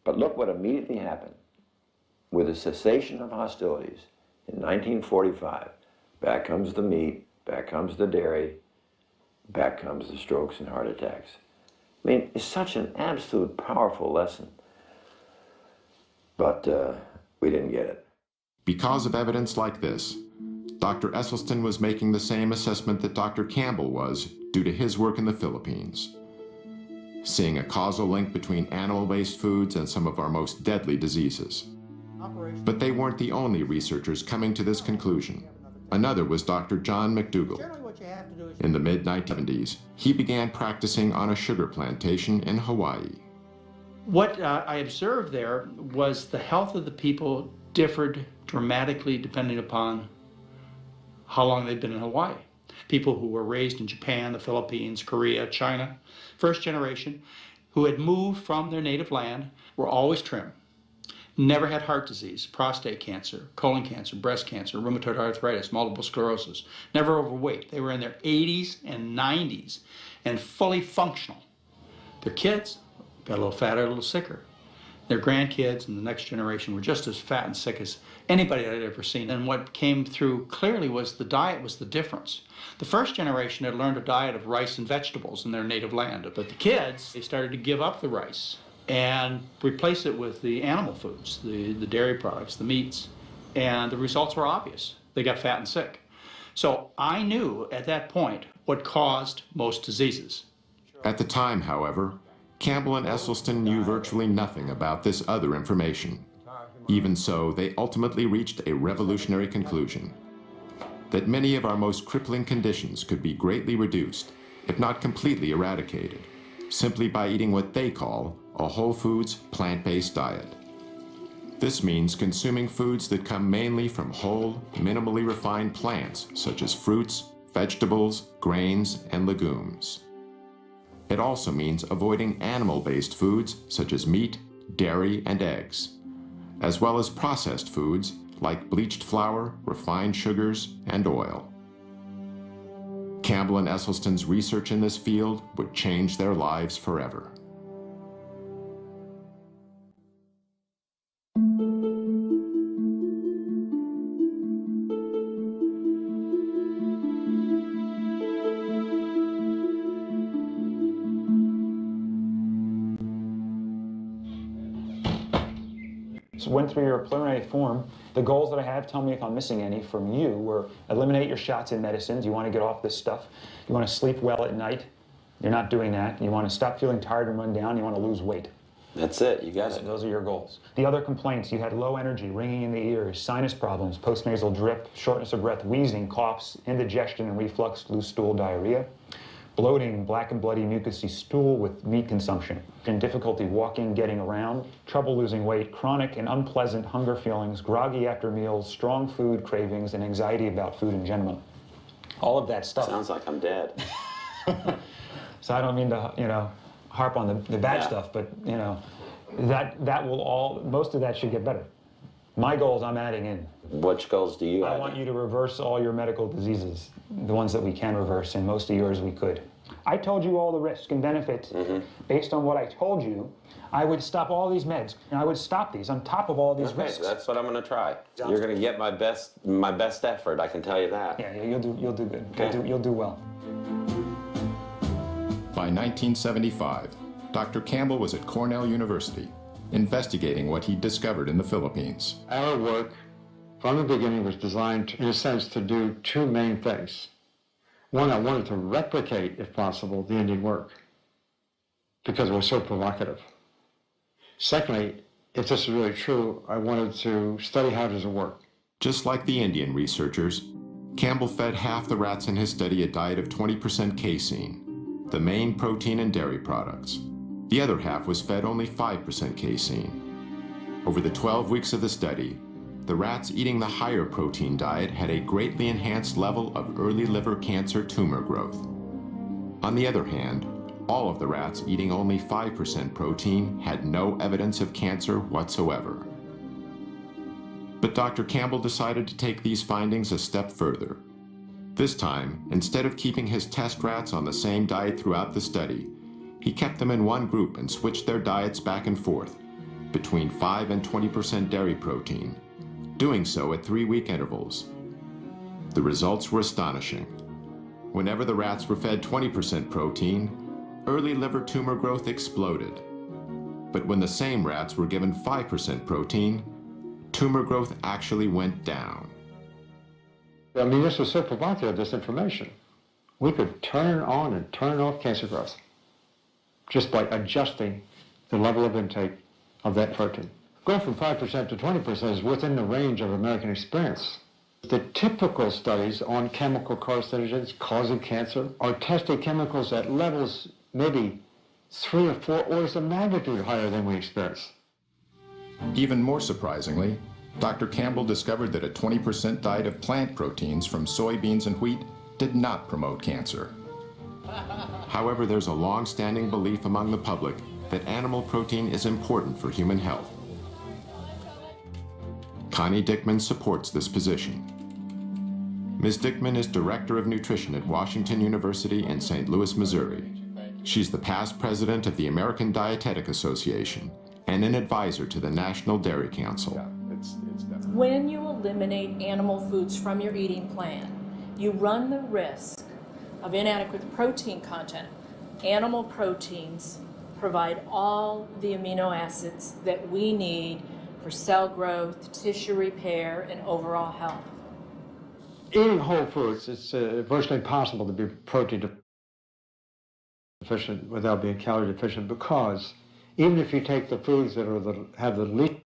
But look what immediately happened. With the cessation of hostilities in 1945, back comes the meat, back comes the dairy, back comes the strokes and heart attacks. I mean, it's such an absolute powerful lesson. But uh, we didn't get it. Because of evidence like this, Dr. Esselstyn was making the same assessment that Dr. Campbell was due to his work in the Philippines, seeing a causal link between animal-based foods and some of our most deadly diseases. But they weren't the only researchers coming to this conclusion. Another was Dr. John McDougall. In the mid-1970s, he began practicing on a sugar plantation in Hawaii. What uh, I observed there was the health of the people differed dramatically depending upon how long they'd been in Hawaii. People who were raised in Japan, the Philippines, Korea, China, first generation, who had moved from their native land, were always trim. Never had heart disease, prostate cancer, colon cancer, breast cancer, rheumatoid arthritis, multiple sclerosis. Never overweight. They were in their 80s and 90s and fully functional. Their kids got a little fatter, a little sicker. Their grandkids and the next generation were just as fat and sick as anybody I'd ever seen. And what came through clearly was the diet was the difference. The first generation had learned a diet of rice and vegetables in their native land, but the kids, they started to give up the rice and replace it with the animal foods, the, the dairy products, the meats. And the results were obvious. They got fat and sick. So I knew at that point what caused most diseases. At the time, however, Campbell and Esselstyn knew virtually nothing about this other information. Even so, they ultimately reached a revolutionary conclusion that many of our most crippling conditions could be greatly reduced, if not completely eradicated, simply by eating what they call a whole foods plant-based diet. This means consuming foods that come mainly from whole, minimally refined plants, such as fruits, vegetables, grains, and legumes. It also means avoiding animal-based foods, such as meat, dairy, and eggs, as well as processed foods like bleached flour, refined sugars, and oil. Campbell and Esselstyn's research in this field would change their lives forever. Went through your preliminary form. The goals that I have, tell me if I'm missing any from you, were eliminate your shots in medicines. You want to get off this stuff. You want to sleep well at night. You're not doing that. You want to stop feeling tired and run down. You want to lose weight. That's it. You got it. Those are your goals. The other complaints, you had low energy, ringing in the ears, sinus problems, postnasal drip, shortness of breath, wheezing, coughs, indigestion and reflux, loose stool, diarrhea, bloating, black and bloody mucousy stool with meat consumption, and difficulty walking, getting around, trouble losing weight, chronic and unpleasant hunger feelings, groggy after meals, strong food cravings, and anxiety about food in general. All of that stuff. Sounds like I'm dead. So I don't mean to, you know, harp on the, the bad Yeah. stuff, but you know, that that will all most of that should get better. My goals I'm adding in. Which goals do you I add? want you to reverse all your medical diseases, the ones that we can reverse, and most of yours we could. I told you all the risk and benefits. Mm-hmm. Based on what I told you, I would stop all these meds, and I would stop these on top of all these Okay, risks. that's what I'm going to try. You're going to get my best, my best effort. I can tell you that. Yeah, yeah, you'll do, you'll do good. You'll do, you'll do well. By 1975, Dr. Campbell was at Cornell University, investigating what he'd discovered in the Philippines. Our work from the beginning was designed, to, in a sense, to do two main things. One, I wanted to replicate, if possible, the Indian work because it was so provocative. Secondly, if this is really true, I wanted to study how does it work. Just like the Indian researchers, Campbell fed half the rats in his study a diet of 20% casein, the main protein in dairy products. The other half was fed only 5% casein. Over the 12 weeks of the study, the rats eating the higher protein diet had a greatly enhanced level of early liver cancer tumor growth. On the other hand, all of the rats eating only 5% protein had no evidence of cancer whatsoever. But Dr. Campbell decided to take these findings a step further. This time, instead of keeping his test rats on the same diet throughout the study, he kept them in one group and switched their diets back and forth between 5 and 20% dairy protein, doing so at three week intervals. The results were astonishing. Whenever the rats were fed 20% protein, early liver tumor growth exploded. But when the same rats were given 5% protein, tumor growth actually went down. I mean, this was so provocative, this information. We could turn on and turn off cancer growth just by adjusting the level of intake of that protein. Going from 5% to 20% is within the range of American experience. The typical studies on chemical carcinogens causing cancer are testing chemicals at levels maybe three or four orders of magnitude higher than we experience. Even more surprisingly, Dr. Campbell discovered that a 20% diet of plant proteins from soybeans and wheat did not promote cancer. However, there's a long standing belief among the public that animal protein is important for human health. Connie Diekman supports this position. Ms. Diekman is Director of Nutrition at Washington University in St. Louis, Missouri. She's the past president of the American Dietetic Association and an advisor to the National Dairy Council. When you eliminate animal foods from your eating plan, you run the risk of inadequate protein content. Animal proteins provide all the amino acids that we need for cell growth, tissue repair, and overall health. Eating whole foods, it's uh, virtually impossible to be protein deficient without being calorie deficient because even if you take the foods that are the, have the least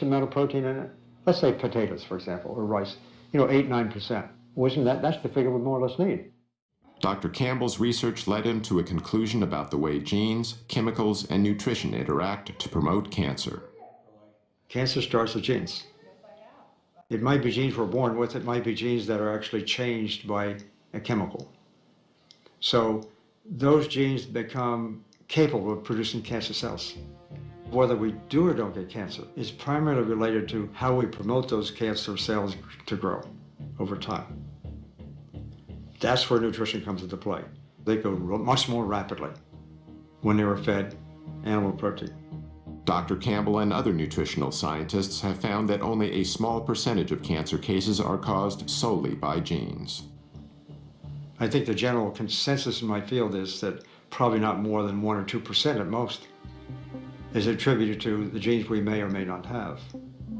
amount of protein in it, let's say potatoes, for example, or rice, you know, 8 9%. Wasn't that, that's the figure we more or less need. Dr. Campbell's research led him to a conclusion about the way genes, chemicals, and nutrition interact to promote cancer. Cancer starts with genes. It might be genes we're born with, it might be genes that are actually changed by a chemical. So those genes become capable of producing cancer cells. Whether we do or don't get cancer is primarily related to how we promote those cancer cells to grow over time. That's where nutrition comes into play. They go much more rapidly when they were fed animal protein. Dr. Campbell and other nutritional scientists have found that only a small percentage of cancer cases are caused solely by genes. I think the general consensus in my field is that probably not more than 1 or 2% at most is attributed to the genes we may or may not have.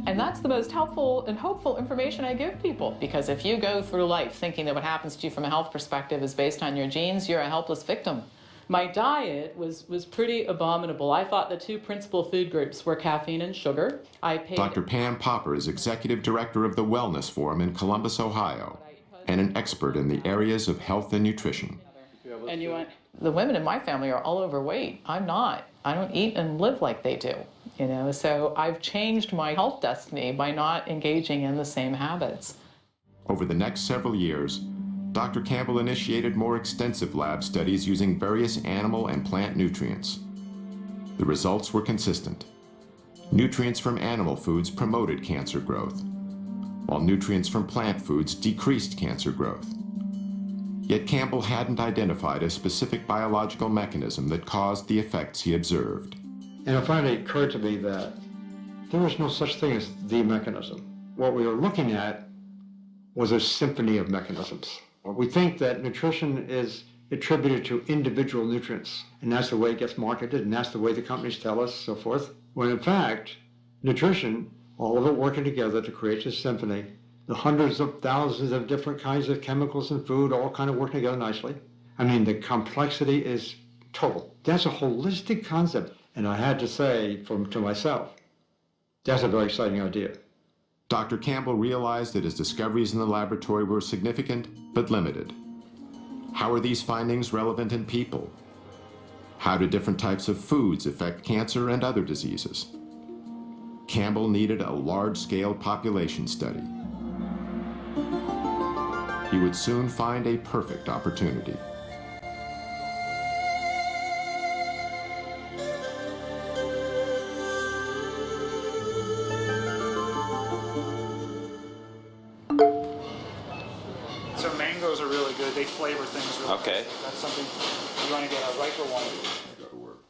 And that's the most helpful and hopeful information I give people because if you go through life thinking that what happens to you from a health perspective is based on your genes, you're a helpless victim. My diet was, was pretty abominable. I thought the two principal food groups were caffeine and sugar. I paid Dr. Pam Popper is executive director of the Wellness Forum in Columbus, Ohio, and an expert in the areas of health and nutrition. and you went the women in my family are all overweight. I'm not. I don't eat and live like they do. You know, so I've changed my health destiny by not engaging in the same habits. Over the next several years, Dr. Campbell initiated more extensive lab studies using various animal and plant nutrients. The results were consistent. Nutrients from animal foods promoted cancer growth, while nutrients from plant foods decreased cancer growth. Yet Campbell hadn't identified a specific biological mechanism that caused the effects he observed. And it finally occurred to me that there is no such thing as the mechanism. What we were looking at was a symphony of mechanisms. We think that nutrition is attributed to individual nutrients, and that's the way it gets marketed, and that's the way the companies tell us, so forth. When in fact, nutrition, all of it working together to create this symphony, the hundreds of thousands of different kinds of chemicals in food all kind of work together nicely. I mean, the complexity is total. That's a holistic concept. And I had to say from, to myself, that's a very exciting idea. Dr. Campbell realized that his discoveries in the laboratory were significant but limited. How are these findings relevant in people? How do different types of foods affect cancer and other diseases? Campbell needed a large-scale population study. He would soon find a perfect opportunity. So mangoes are really good. They flavor things really Okay. good. That's something you want to get a riper one.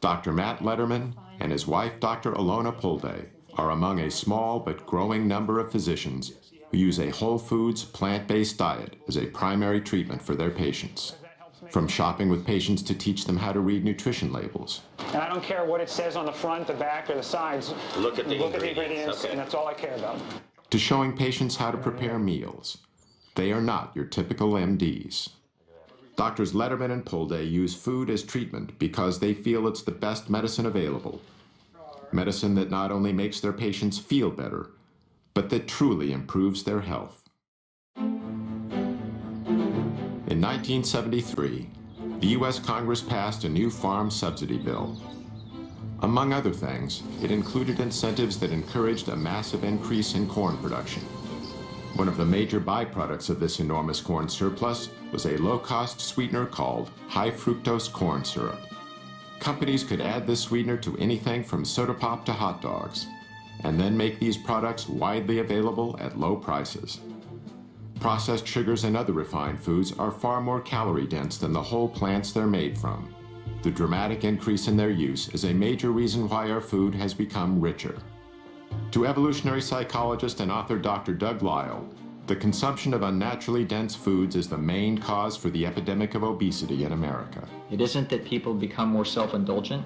Dr. Matt Lederman and his wife, Dr. Alona Pulde, are among a small but growing number of physicians who use a whole foods, plant-based diet as a primary treatment for their patients. From shopping with patients to teach them how to read nutrition labels, And I don't care what it says on the front, the back, or the sides. Look at the Look at the ingredients, ingredients, okay. and that's all I care about. to showing patients how to prepare meals. They are not your typical MDs. Doctors Lederman and Pulde use food as treatment because they feel it's the best medicine available. Medicine that not only makes their patients feel better, but that truly improves their health. In 1973, the U.S. Congress passed a new farm subsidy bill. Among other things, it included incentives that encouraged a massive increase in corn production. One of the major byproducts of this enormous corn surplus was a low-cost sweetener called high fructose corn syrup. Companies could add this sweetener to anything from soda pop to hot dogs, and then make these products widely available at low prices. Processed sugars and other refined foods are far more calorie dense than the whole plants they're made from. The dramatic increase in their use is a major reason why our food has become richer. To evolutionary psychologist and author Dr. Doug Lisle, the consumption of unnaturally dense foods is the main cause for the epidemic of obesity in America. It isn't that people become more self-indulgent.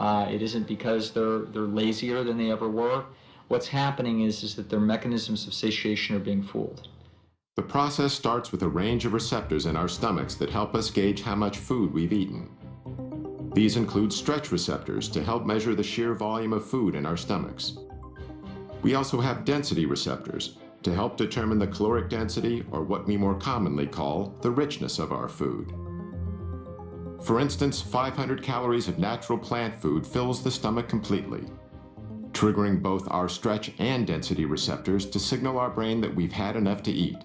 Uh, it isn't because they're they're lazier than they ever were. What's happening is is that their mechanisms of satiation are being fooled. The process starts with a range of receptors in our stomachs that help us gauge how much food we've eaten. These include stretch receptors to help measure the sheer volume of food in our stomachs. We also have density receptors to help determine the caloric density or what we more commonly call the richness of our food. For instance, 500 calories of natural plant food fills the stomach completely, triggering both our stretch and density receptors to signal our brain that we've had enough to eat.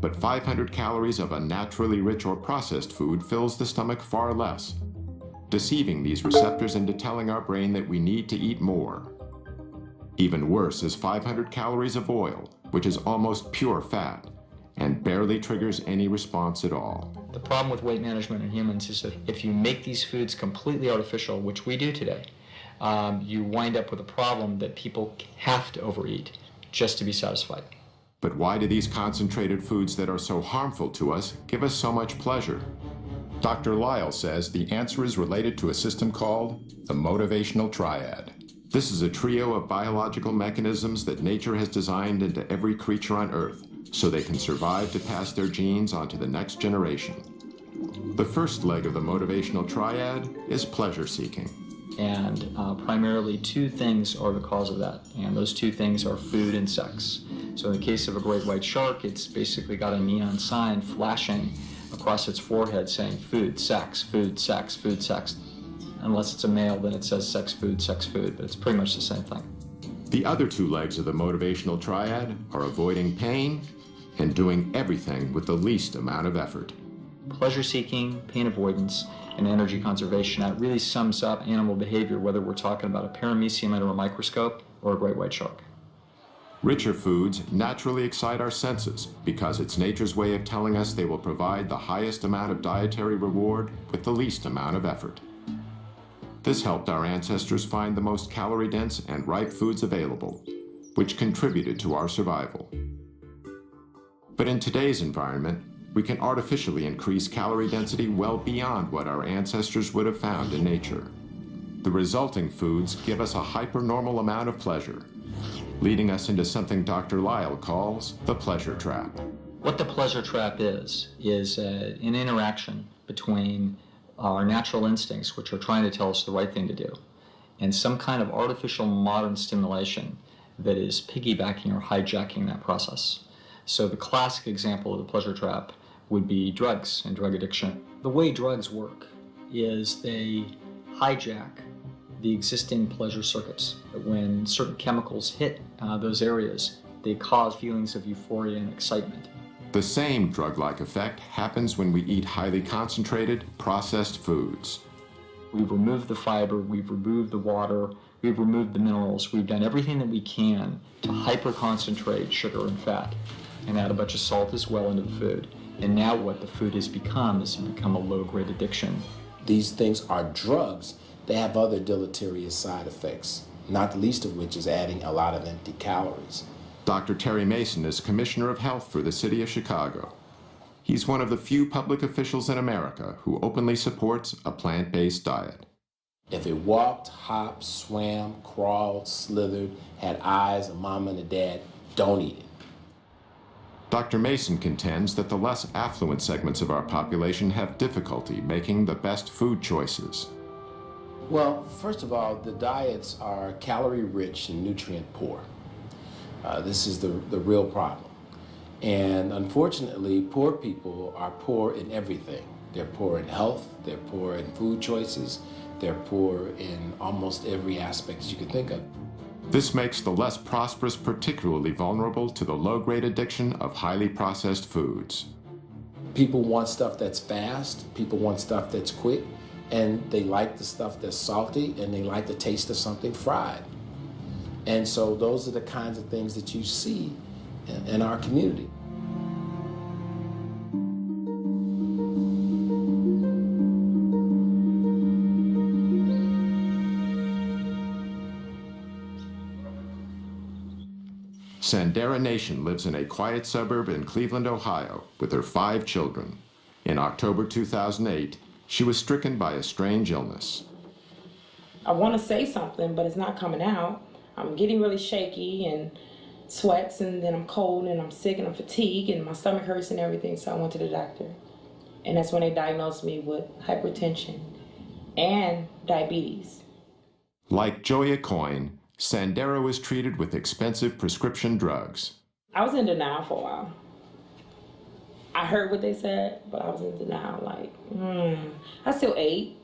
But 500 calories of unnaturally rich or processed food fills the stomach far less, deceiving these receptors into telling our brain that we need to eat more. Even worse is 500 calories of oil, which is almost pure fat and barely triggers any response at all. The problem with weight management in humans is that if you make these foods completely artificial, which we do today, um, you wind up with a problem that people have to overeat just to be satisfied. But why do these concentrated foods that are so harmful to us give us so much pleasure? Dr. Lisle says the answer is related to a system called the motivational triad. This is a trio of biological mechanisms that nature has designed into every creature on Earth so they can survive to pass their genes on to the next generation. The first leg of the motivational triad is pleasure seeking. And uh, primarily, two things are the cause of that, and those two things are food and sex. So, in the case of a great white shark, it's basically got a neon sign flashing across its forehead saying food, sex, food, sex, food, sex. Unless it's a male, then it says sex, food, sex, food, but it's pretty much the same thing. The other two legs of the motivational triad are avoiding pain and doing everything with the least amount of effort. Pleasure seeking, pain avoidance, and energy conservation. That really sums up animal behavior, whether we're talking about a paramecium under a microscope or a great white shark. Richer foods naturally excite our senses because it's nature's way of telling us they will provide the highest amount of dietary reward with the least amount of effort. This helped our ancestors find the most calorie dense and ripe foods available, which contributed to our survival. But in today's environment, we can artificially increase calorie density well beyond what our ancestors would have found in nature. The resulting foods give us a hypernormal amount of pleasure, leading us into something Dr. Lisle calls the pleasure trap. What the pleasure trap is, is uh, an interaction between our natural instincts, which are trying to tell us the right thing to do, and some kind of artificial modern stimulation that is piggybacking or hijacking that process. So the classic example of the pleasure trap would be drugs and drug addiction. The way drugs work is they hijack the existing pleasure circuits. When certain chemicals hit uh, those areas, they cause feelings of euphoria and excitement. The same drug like effect happens when we eat highly concentrated, processed foods. We've removed the fiber, we've removed the water, we've removed the minerals, we've done everything that we can to hyper concentrate sugar and fat and add a bunch of salt as well into the food. And now what the food has become is become a low-grade addiction. These things are drugs. They have other deleterious side effects, not the least of which is adding a lot of empty calories. Dr. Terry Mason is Commissioner of Health for the City of Chicago. He's one of the few public officials in America who openly supports a plant-based diet. If it walked, hopped, swam, crawled, slithered, had eyes, a mom and a dad, don't eat it. Dr. Mason contends that the less affluent segments of our population have difficulty making the best food choices. Well, first of all, the diets are calorie rich and nutrient poor. Uh, this is the, the real problem. And unfortunately, poor people are poor in everything. They're poor in health, they're poor in food choices, they're poor in almost every aspect you can think of. This makes the less prosperous particularly vulnerable to the low-grade addiction of highly processed foods. People want stuff that's fast, people want stuff that's quick, and they like the stuff that's salty, and they like the taste of something fried. And so those are the kinds of things that you see in, in our community. Sandera Nation lives in a quiet suburb in Cleveland, Ohio, with her five children. In October 2008, she was stricken by a strange illness. I want to say something, but it's not coming out. I'm getting really shaky and sweats, and then I'm cold and I'm sick and I'm fatigued and my stomach hurts and everything. So I went to the doctor, and that's when they diagnosed me with hypertension and diabetes. Like Joey Aucoin, Sandera was treated with expensive prescription drugs. I was in denial for a while. I heard what they said, but I was in denial. Like, hmm. I still ate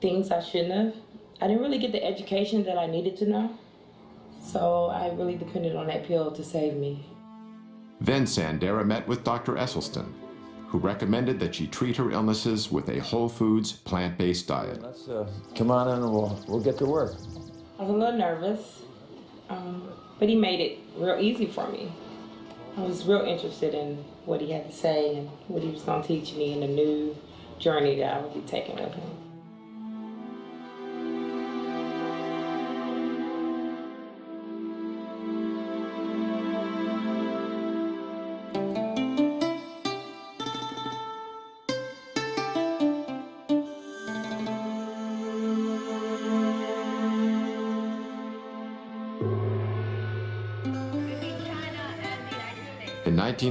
things I shouldn't have. I didn't really get the education that I needed to know. So I really depended on that pill to save me. Then Sandera met with Dr. Esselstyn, who recommended that she treat her illnesses with a whole foods, plant-based diet. Let's uh, come on in and we'll, we'll get to work. I was a little nervous, um, but he made it real easy for me. I was real interested in what he had to say and what he was going to teach me in the new journey that I would be taking with him.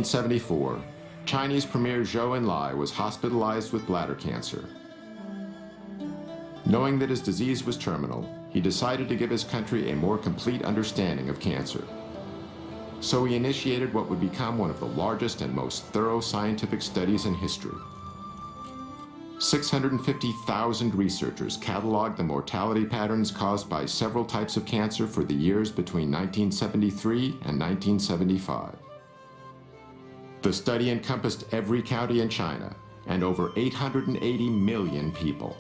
1974, Chinese Premier Zhou Enlai was hospitalized with bladder cancer. Knowing that his disease was terminal, he decided to give his country a more complete understanding of cancer. So he initiated what would become one of the largest and most thorough scientific studies in history. 650,000 researchers cataloged the mortality patterns caused by several types of cancer for the years between 1973 and 1975. The study encompassed every county in China and over 880 million people.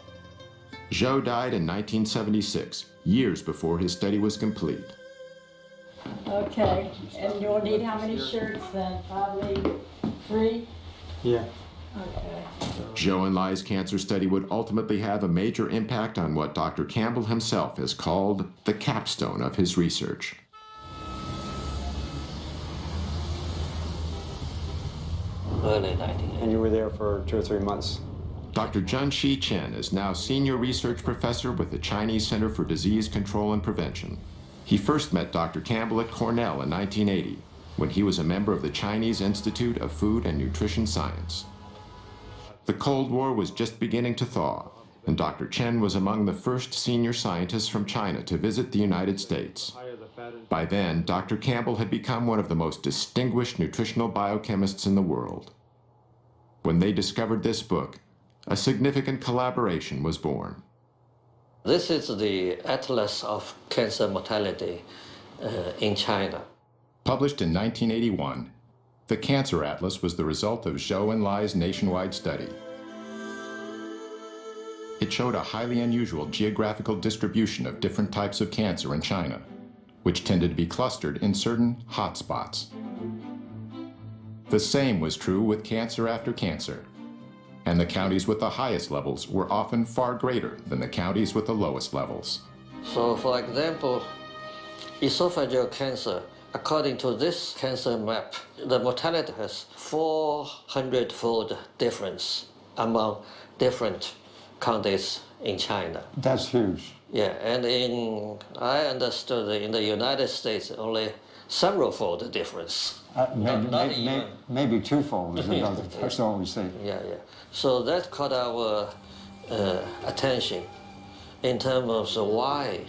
Zhou died in 1976, years before his study was complete. Okay, and you'll need how many shirts then? Probably three? Yeah. Okay. Zhou Enlai's cancer study would ultimately have a major impact on what Dr. Campbell himself has called the capstone of his research. Early 90. And you were there for two or three months. Dr. Junshi Chen is now senior research professor with the Chinese Center for Disease Control and Prevention. He first met Dr. Campbell at Cornell in 1980 when he was a member of the Chinese Institute of Food and Nutrition Science. The Cold War was just beginning to thaw, and Dr. Chen was among the first senior scientists from China to visit the United States. By then, Dr. Campbell had become one of the most distinguished nutritional biochemists in the world. When they discovered this book, a significant collaboration was born. This is the Atlas of Cancer Mortality uh, in China. Published in 1981, the Cancer Atlas was the result of Zhou Enlai's nationwide study. It showed a highly unusual geographical distribution of different types of cancer in China, which tended to be clustered in certain hotspots. The same was true with cancer after cancer, and the counties with the highest levels were often far greater than the counties with the lowest levels. So, for example, esophageal cancer, according to this cancer map, the mortality has 400 fold difference among different counties in China. That's huge. Yeah, and in I understood in the United States only several fold difference. Uh, maybe, not may- even. may- maybe twofold is another. That's all we say. Yeah, yeah. So that caught our uh, attention in terms of why,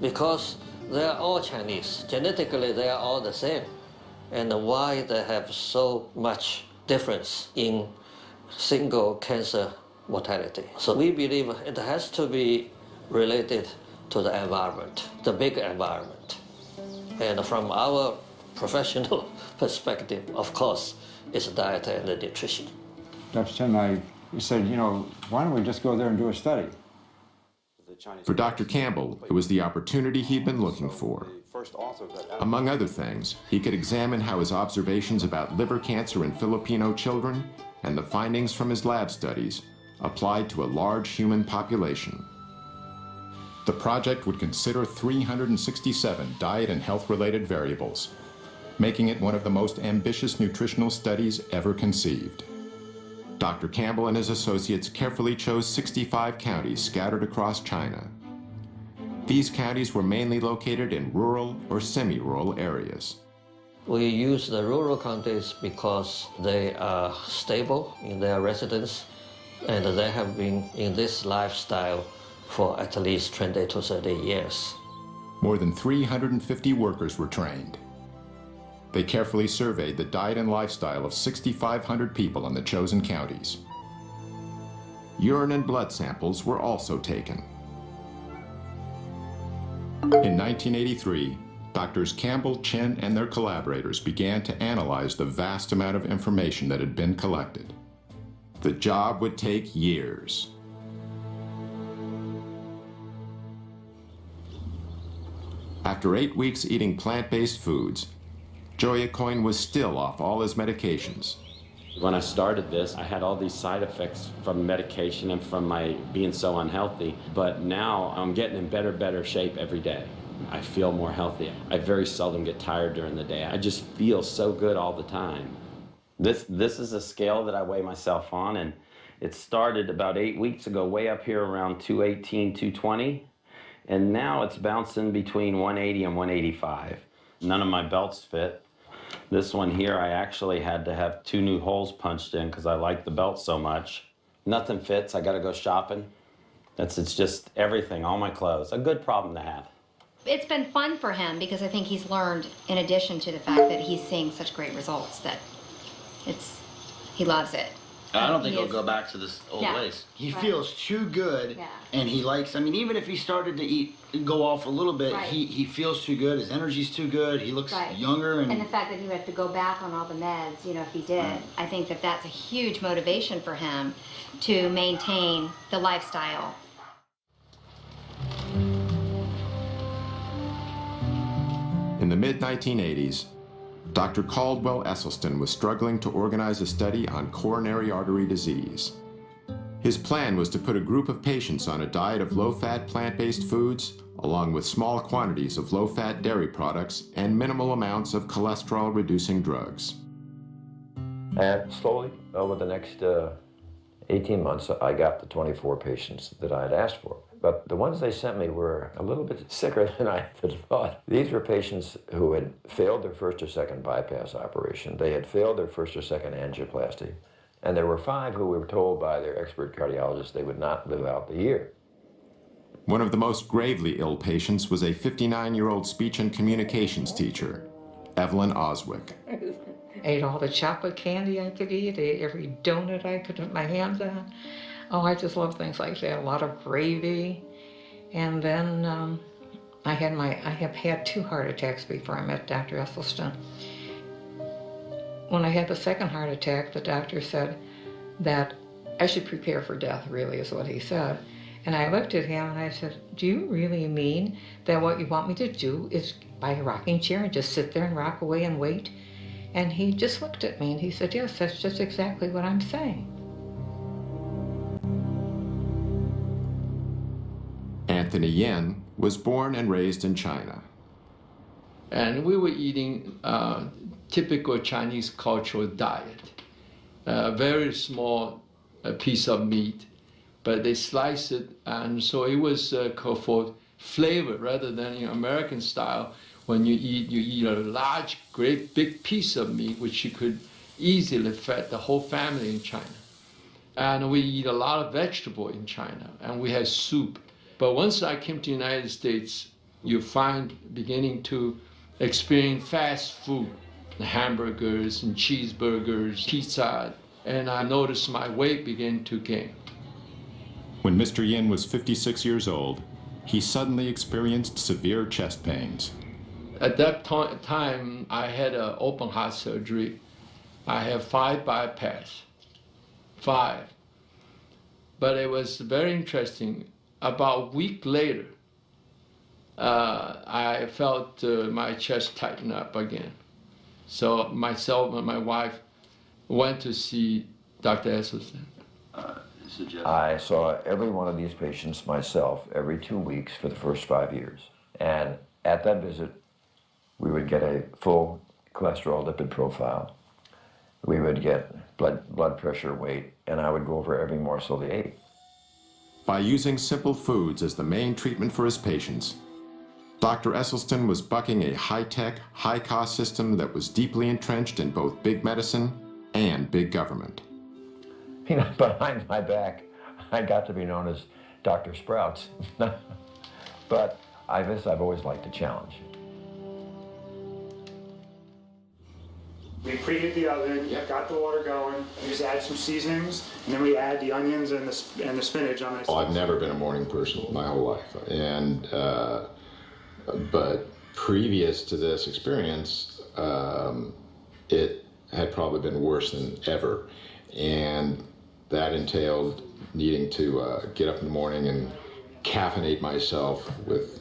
because they are all Chinese. Genetically, they are all the same, and why they have so much difference in single cancer mortality. So we believe it has to be related to the environment, the big environment. And from our professional perspective, of course, it's diet and nutrition. Dr. Chen and I said, you know, why don't we just go there and do a study? For Dr. Campbell, it was the opportunity he'd been looking for. Among other things, he could examine how his observations about liver cancer in Filipino children and the findings from his lab studies applied to a large human population. The project would consider 367 diet and health related variables, making it one of the most ambitious nutritional studies ever conceived. Dr. Campbell and his associates carefully chose 65 counties scattered across China. These counties were mainly located in rural or semi-rural areas. We use the rural counties because they are stable in their residence and they have been in this lifestyle for at least 20 to 30 years. More than 350 workers were trained. they carefully surveyed the diet and lifestyle of 6,500 people in the chosen counties. Urine and blood samples were also taken. In 1983, Doctors Campbell, Chen, and their collaborators began to analyze the vast amount of information that had been collected. The job would take years. After eight weeks eating plant-based foods, Joey Aucoin was still off all his medications. When I started this, I had all these side effects from medication and from my being so unhealthy, but now I'm getting in better, better shape every day. I feel more healthy. I very seldom get tired during the day. I just feel so good all the time. This, this is a scale that I weigh myself on, and it started about eight weeks ago, way up here around 218, 220, and now it's bouncing between 180 and 185. None of my belts fit. This one here, I actually had to have two new holes punched in because I like the belt so much. Nothing fits. I got to go shopping. That's it's just everything, all my clothes. A good problem to have. It's been fun for him because I think he's learned, in addition to the fact that he's seeing such great results, that it's he loves it. I don't think He he'll is- go back to this old No. ways. He Right. feels too good, Yeah. and he likes. I mean, even if he started to eat, go off a little bit, Right. he he feels too good. His energy's too good. He looks Right. younger, and, And the fact that he would have to go back on all the meds, you know, if he did, Right. I think that that's a huge motivation for him to maintain the lifestyle. In the mid 1980s, Dr. Caldwell Esselstyn was struggling to organize a study on coronary artery disease. His plan was to put a group of patients on a diet of low fat plant based foods, along with small quantities of low fat dairy products and minimal amounts of cholesterol reducing drugs. And slowly, over the next uh, 18 months, I got the 24 patients that I had asked for. But the ones they sent me were a little bit sicker than I had thought. These were patients who had failed their first or second bypass operation. They had failed their first or second angioplasty. And there were five who were told by their expert cardiologist they would not live out the year. One of the most gravely ill patients was a 59 year old speech and communications teacher, Evelyn Oswick. ate all the chocolate candy I could eat, ate every donut I could put my hands on. Oh, I just love things like that. A lot of gravy. And then um, I had my, I have had two heart attacks before I met Dr. Esselstyn. When I had the second heart attack, the doctor said that I should prepare for death, really, is what he said. And I looked at him and I said, Do you really mean that what you want me to do is buy a rocking chair and just sit there and rock away and wait? And he just looked at me and he said, Yes, that's just exactly what I'm saying. Anthony Yen was born and raised in China. and we were eating uh, typical Chinese cultural diet. A very small piece of meat, but they slice it, and so it was uh, called for flavor rather than in American style. When you eat, you eat a large, great, big piece of meat, which you could easily feed the whole family in China. And we eat a lot of vegetable in China, and we had soup. But once I came to the United States, you find beginning to experience fast food, hamburgers and cheeseburgers, pizza, and I noticed my weight began to gain. When Mr. Yen was 56 years old, he suddenly experienced severe chest pains. At that time, I had an open heart surgery. I have five bypass, five. But it was very interesting. About a week later, uh, I felt uh, my chest tighten up again. So myself and my wife went to see Dr. Esselstyn. I saw every one of these patients myself every two weeks for the first five years. And at that visit, we would get a full cholesterol lipid profile. We would get blood, blood pressure, weight, and I would go over every morsel they ate. By using simple foods as the main treatment for his patients, Dr. Esselstyn was bucking a high tech, high cost system that was deeply entrenched in both big medicine and big government. You know, behind my back, I got to be known as Dr. Sprouts. but I guess I've always liked a challenge. We preheat the oven, got the water going, we just add some seasonings, and then we add the onions and the, and the spinach on it. Well, I've never been a morning person my whole life, and uh, but previous to this experience, um, it had probably been worse than ever, and that entailed needing to uh, get up in the morning and caffeinate myself with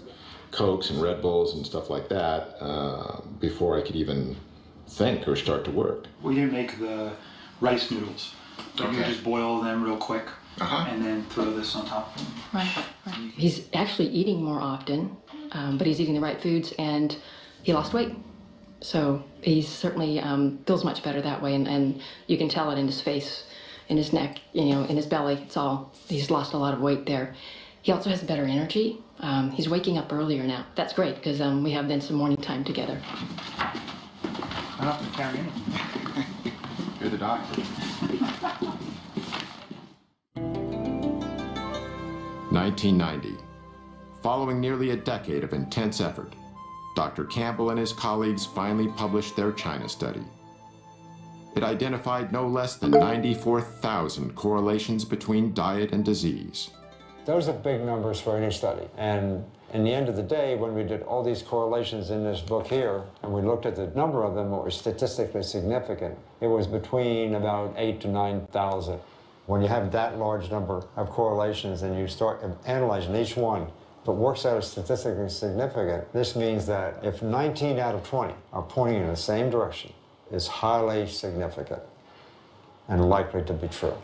cokes and Red Bulls and stuff like that uh, before I could even think or start to work. We didn't make the rice noodles. So You just boil them real quick and then throw this on top. Right. He's actually eating more often, um, but he's eating the right foods and he lost weight. So he certainly um, feels much better that way, and, and you can tell it in his face, in his neck, you know, in his belly. It's all, he's lost a lot of weight there. He also has better energy. Um, he's waking up earlier now. That's great because um, we have then some morning time together. I don't have to carry anything. You're the doctor. 1990. Following nearly a decade of intense effort, Dr. Campbell and his colleagues finally published their China study. It identified no less than 94,000 correlations between diet and disease. Those are big numbers for any study. And in the end of the day, when we did all these correlations in this book here, and we looked at the number of them that were statistically significant, it was between about eight to 9,000. When you have that large number of correlations and you start analyzing each one, if it works out as statistically significant, this means that if 19 out of 20 are pointing in the same direction, it's highly significant and likely to be true.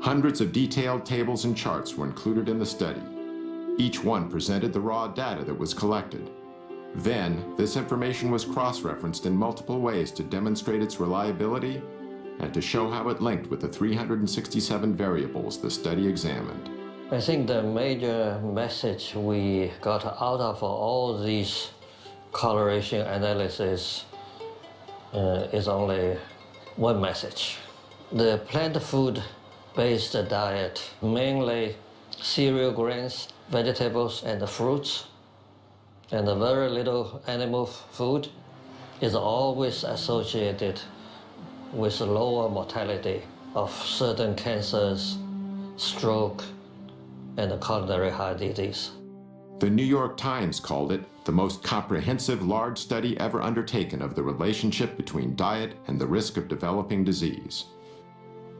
Hundreds of detailed tables and charts were included in the study. Each one presented the raw data that was collected. Then, this information was cross-referenced in multiple ways to demonstrate its reliability and to show how it linked with the 367 variables the study examined. I think the major message we got out of all these correlation analysis uh, is only one message. The plant food based diet, mainly cereal grains, vegetables, and the fruits, and the very little animal food, is always associated with lower mortality of certain cancers, stroke, and the coronary heart disease. The New York Times called it the most comprehensive large study ever undertaken of the relationship between diet and the risk of developing disease.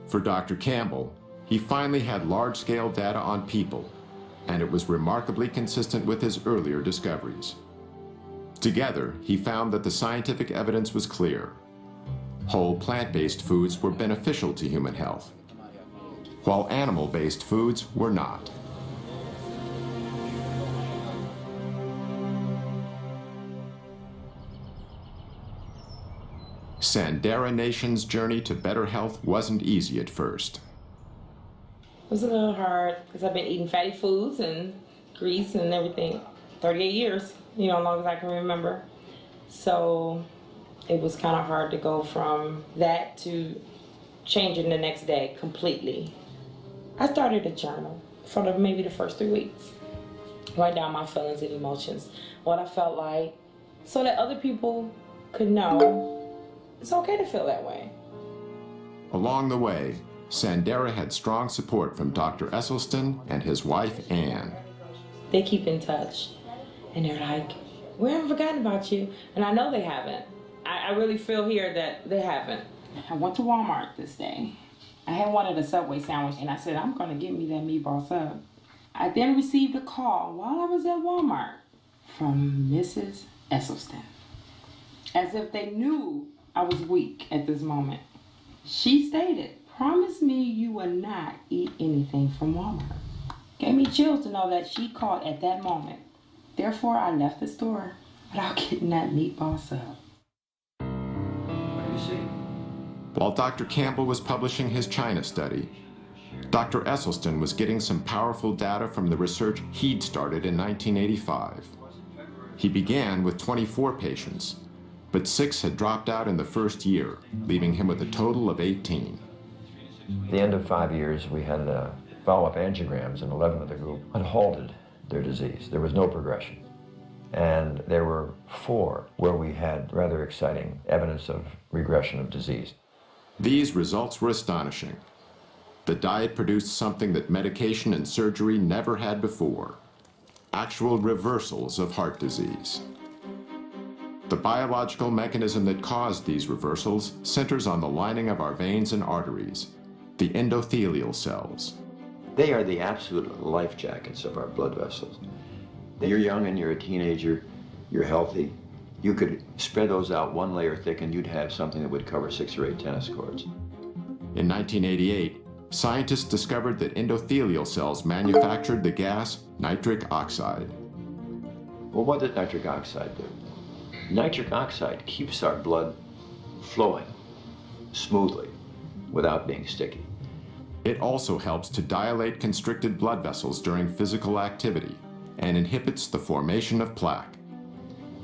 For Dr. Campbell, he finally had large-scale data on people, and it was remarkably consistent with his earlier discoveries. Together, he found that the scientific evidence was clear. Whole plant-based foods were beneficial to human health, while animal-based foods were not. Sandera Nation's journey to better health wasn't easy at first. It was a little hard because I've been eating fatty foods and grease and everything 38 years, you know, as long as I can remember. So it was kind of hard to go from that to changing the next day completely. I started a journal for the, maybe the first three weeks. Write down my feelings and emotions, what I felt like, so that other people could know it's okay to feel that way. Along the way, Sandera had strong support from Dr. Esselstyn and his wife, Ann. They keep in touch. And they're like, we haven't forgotten about you. And I know they haven't. I, I really feel here that they haven't. I went to Walmart this day. I had wanted a Subway sandwich and I said, I'm going to get me that meatball sub. I then received a call while I was at Walmart from Mrs. Esselstyn. As if they knew I was weak at this moment. She stated, Promise me you will not eat anything from Walmart. Gave me chills to know that she called at that moment. Therefore, I left the store without getting that meatball sub. While Dr. Campbell was publishing his China study, Dr. Esselstyn was getting some powerful data from the research he'd started in 1985. He began with 24 patients, but six had dropped out in the first year, leaving him with a total of 18. At the end of five years, we had uh, follow-up angiograms, and 11 of the group had halted their disease. There was no progression. and there were four where we had rather exciting evidence of regression of disease. These results were astonishing. The diet produced something that medication and surgery never had before actual reversals of heart disease. The biological mechanism that caused these reversals centers on the lining of our veins and arteries, the endothelial cells. They are the absolute life jackets of our blood vessels. You're young and you're a teenager, you're healthy. You could spread those out one layer thick and you'd have something that would cover six or eight tennis courts. In 1988, scientists discovered that endothelial cells manufactured the gas nitric oxide. Well, what did nitric oxide do? Nitric oxide keeps our blood flowing smoothly without being sticky. It also helps to dilate constricted blood vessels during physical activity and inhibits the formation of plaque.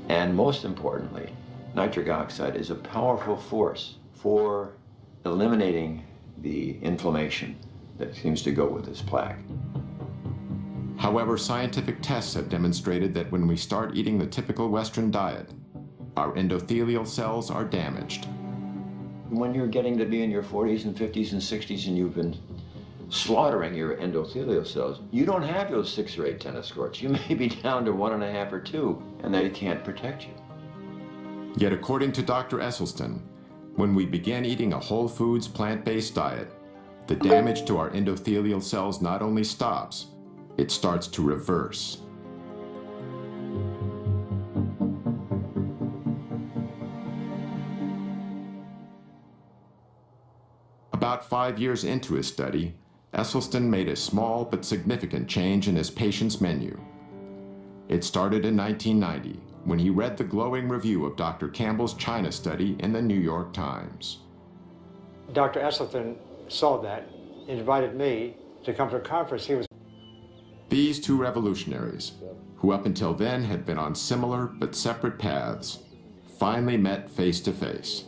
And most importantly, nitric oxide is a powerful force for eliminating the inflammation that seems to go with this plaque. However, scientific tests have demonstrated that when we start eating the typical Western diet, our endothelial cells are damaged. When you're getting to be in your 40s and 50s and 60s and you've been slaughtering your endothelial cells, you don't have those six or eight tennis courts. You may be down to one and a half or two, and they can't protect you. Yet, according to Dr. Esselstyn, when we begin eating a whole foods plant-based diet, the damage to our endothelial cells not only stops, it starts to reverse. About five years into his study, Esselstyn made a small but significant change in his patient's menu. It started in 1990 when he read the glowing review of Dr. Campbell's China study in the New York Times. Dr. Esselstyn saw that and invited me to come to a conference he was These two revolutionaries, who up until then had been on similar but separate paths, finally met face to face.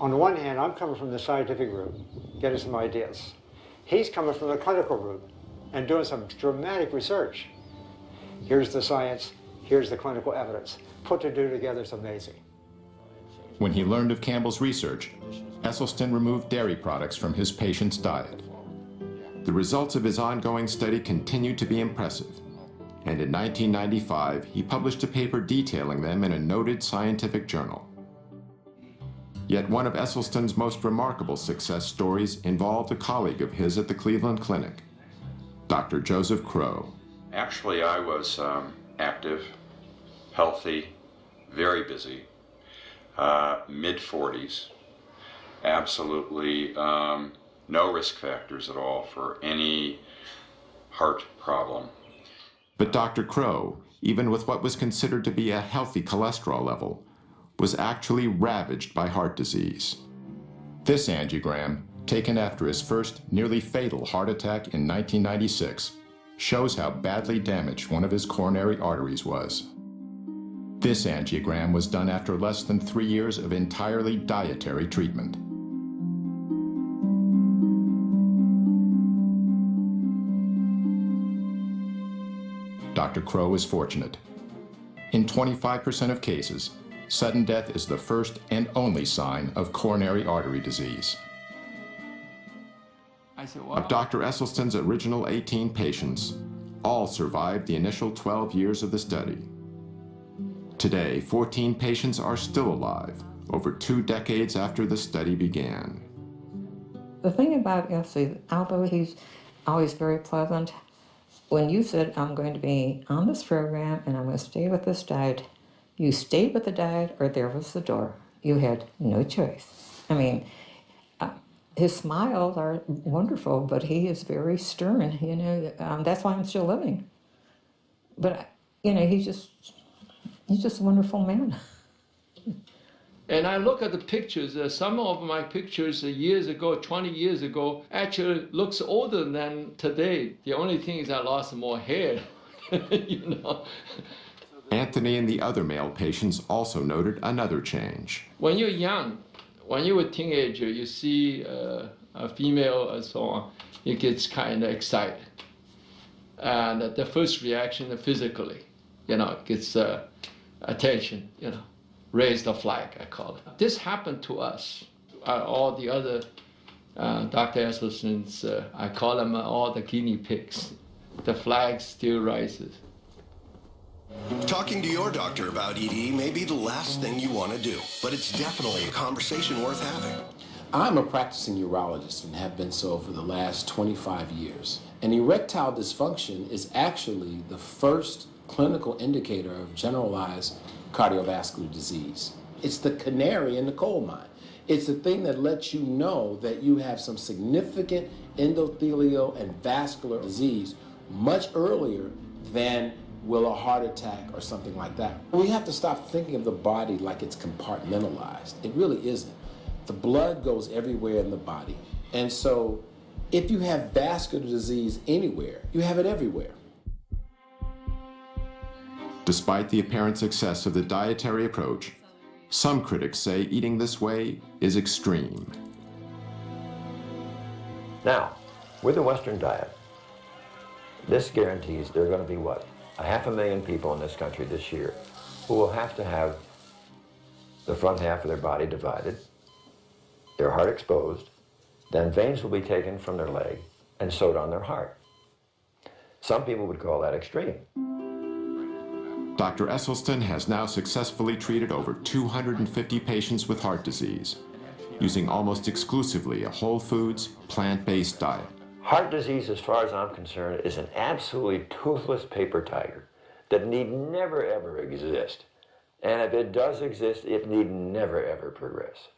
On the one hand, I'm coming from the scientific route, getting some ideas. He's coming from the clinical route and doing some dramatic research. Here's the science, here's the clinical evidence. Put the two together is amazing. When he learned of Campbell's research, Esselstyn removed dairy products from his patient's diet. The results of his ongoing study continued to be impressive, and in 1995 he published a paper detailing them in a noted scientific journal. Yet one of Esselstyn's most remarkable success stories involved a colleague of his at the Cleveland Clinic, Dr. Joseph Crowe. Actually, I was um, active, healthy, very busy, uh, mid 40s, absolutely um, no risk factors at all for any heart problem. But Dr. Crowe, even with what was considered to be a healthy cholesterol level, was actually ravaged by heart disease. This angiogram, taken after his first nearly fatal heart attack in 1996, shows how badly damaged one of his coronary arteries was. This angiogram was done after less than three years of entirely dietary treatment. Dr. Crowe is fortunate. In 25% of cases, sudden death is the first and only sign of coronary artery disease. Of Dr. Esselstyn's original 18 patients, all survived the initial 12 years of the study. Today, 14 patients are still alive, over two decades after the study began. The thing about Essie, although he's always very pleasant, when you said, I'm going to be on this program and I'm going to stay with this diet, you stayed with the diet or there was the door. You had no choice. I mean, uh, his smiles are wonderful, but he is very stern, you know. Um, that's why I'm still living. But, you know, he's just, he's just a wonderful man. And I look at the pictures. Uh, some of my pictures uh, years ago, 20 years ago, actually looks older than today. The only thing is I lost more hair, you know. Anthony and the other male patients also noted another change. When you're young, when you're a teenager, you see uh, a female and so on, it gets kind of excited. And the first reaction physically. you know, gets uh, attention, you know, raise the flag, I call it. This happened to us. Uh, all the other uh, Dr. Esselstyn's, uh, I call them all the guinea pigs. The flag still rises. Talking to your doctor about ED may be the last thing you want to do, but it's definitely a conversation worth having. I'm a practicing urologist and have been so for the last 25 years. And erectile dysfunction is actually the first clinical indicator of generalized cardiovascular disease. It's the canary in the coal mine. It's the thing that lets you know that you have some significant endothelial and vascular disease much earlier than will a heart attack or something like that. We have to stop thinking of the body like it's compartmentalized. It really isn't. The blood goes everywhere in the body. And so if you have vascular disease anywhere, you have it everywhere. Despite the apparent success of the dietary approach, some critics say eating this way is extreme. Now, with the Western diet, this guarantees there are going to be what? A half a million people in this country this year who will have to have the front half of their body divided, their heart exposed, then veins will be taken from their leg and sewed on their heart. Some people would call that extreme. Dr. Esselstyn has now successfully treated over 250 patients with heart disease, using almost exclusively a whole foods, plant-based diet. Heart disease, as far as I'm concerned, is an absolutely toothless paper tiger that need never ever exist. And if it does exist, it need never ever progress.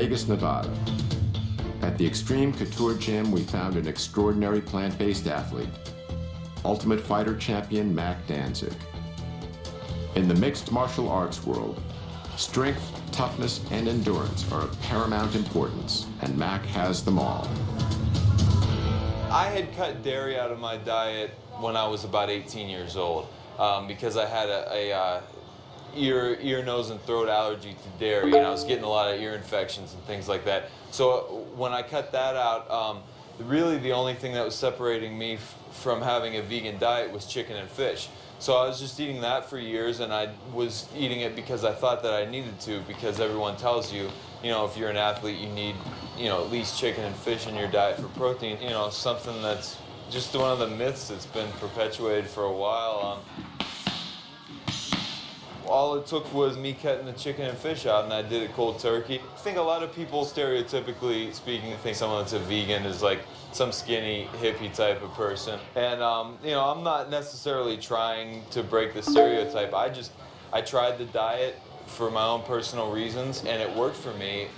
Vegas, Nevada. At the Extreme Couture Gym, we found an extraordinary plant-based athlete, Ultimate Fighter champion Mac Danzig. In the mixed martial arts world, strength, toughness, and endurance are of paramount importance, and Mac has them all. I had cut dairy out of my diet when I was about 18 years old um, because I had a, a uh, ear, ear, nose, and throat allergy to dairy, and I was getting a lot of ear infections and things like that. So when I cut that out, um, really the only thing that was separating me from having a vegan diet was chicken and fish. So I was just eating that for years, and I was eating it because I thought that I needed to, because everyone tells you, you know, if you're an athlete, you need, you know, at least chicken and fish in your diet for protein. You know, something that's just one of the myths that's been perpetuated for a while. Um, all it took was me cutting the chicken and fish out, and I did it cold turkey. I think a lot of people, stereotypically speaking, think someone that's a vegan is like some skinny hippie type of person. And um, you know, I'm not necessarily trying to break the stereotype. I just I tried the diet for my own personal reasons, and it worked for me.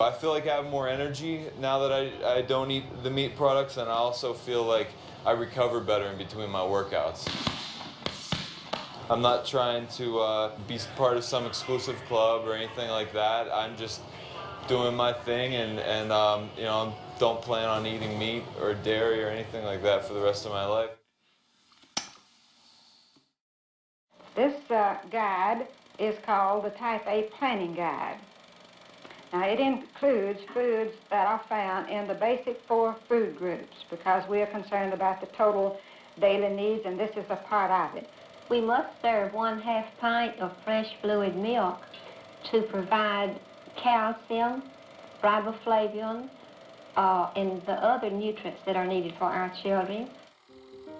I feel like I have more energy now that I, I don't eat the meat products, and I also feel like I recover better in between my workouts. I'm not trying to uh, be part of some exclusive club or anything like that. I'm just doing my thing, and and um, you know, I don't plan on eating meat or dairy or anything like that for the rest of my life. This uh, guide is called the Type A Planning Guide. Now, it includes foods that are found in the basic four food groups because we are concerned about the total daily needs, and this is a part of it. We must serve one half pint of fresh fluid milk to provide calcium, riboflavin, uh, and the other nutrients that are needed for our children.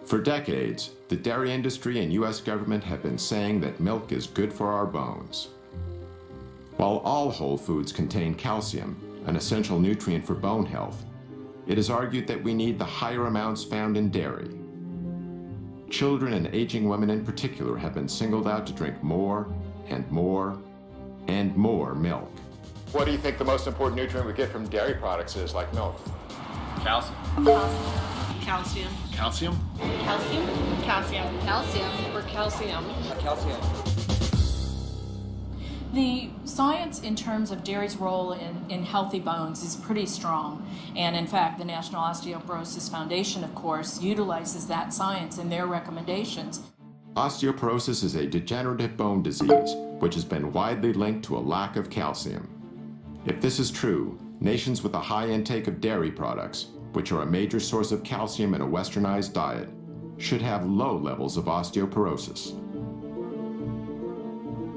For decades, the dairy industry and U.S. government have been saying that milk is good for our bones. While all whole foods contain calcium, an essential nutrient for bone health, it is argued that we need the higher amounts found in dairy. Children and aging women in particular have been singled out to drink more and more and more milk. What do you think the most important nutrient we get from dairy products is, like milk? Calcium. Calcium. Calcium? Calcium. Calcium. Calcium. Or calcium. Calcium. The science in terms of dairy's role in, in healthy bones is pretty strong. And in fact, the National Osteoporosis Foundation, of course, utilizes that science in their recommendations. Osteoporosis is a degenerative bone disease which has been widely linked to a lack of calcium. If this is true, nations with a high intake of dairy products, which are a major source of calcium in a westernized diet, should have low levels of osteoporosis.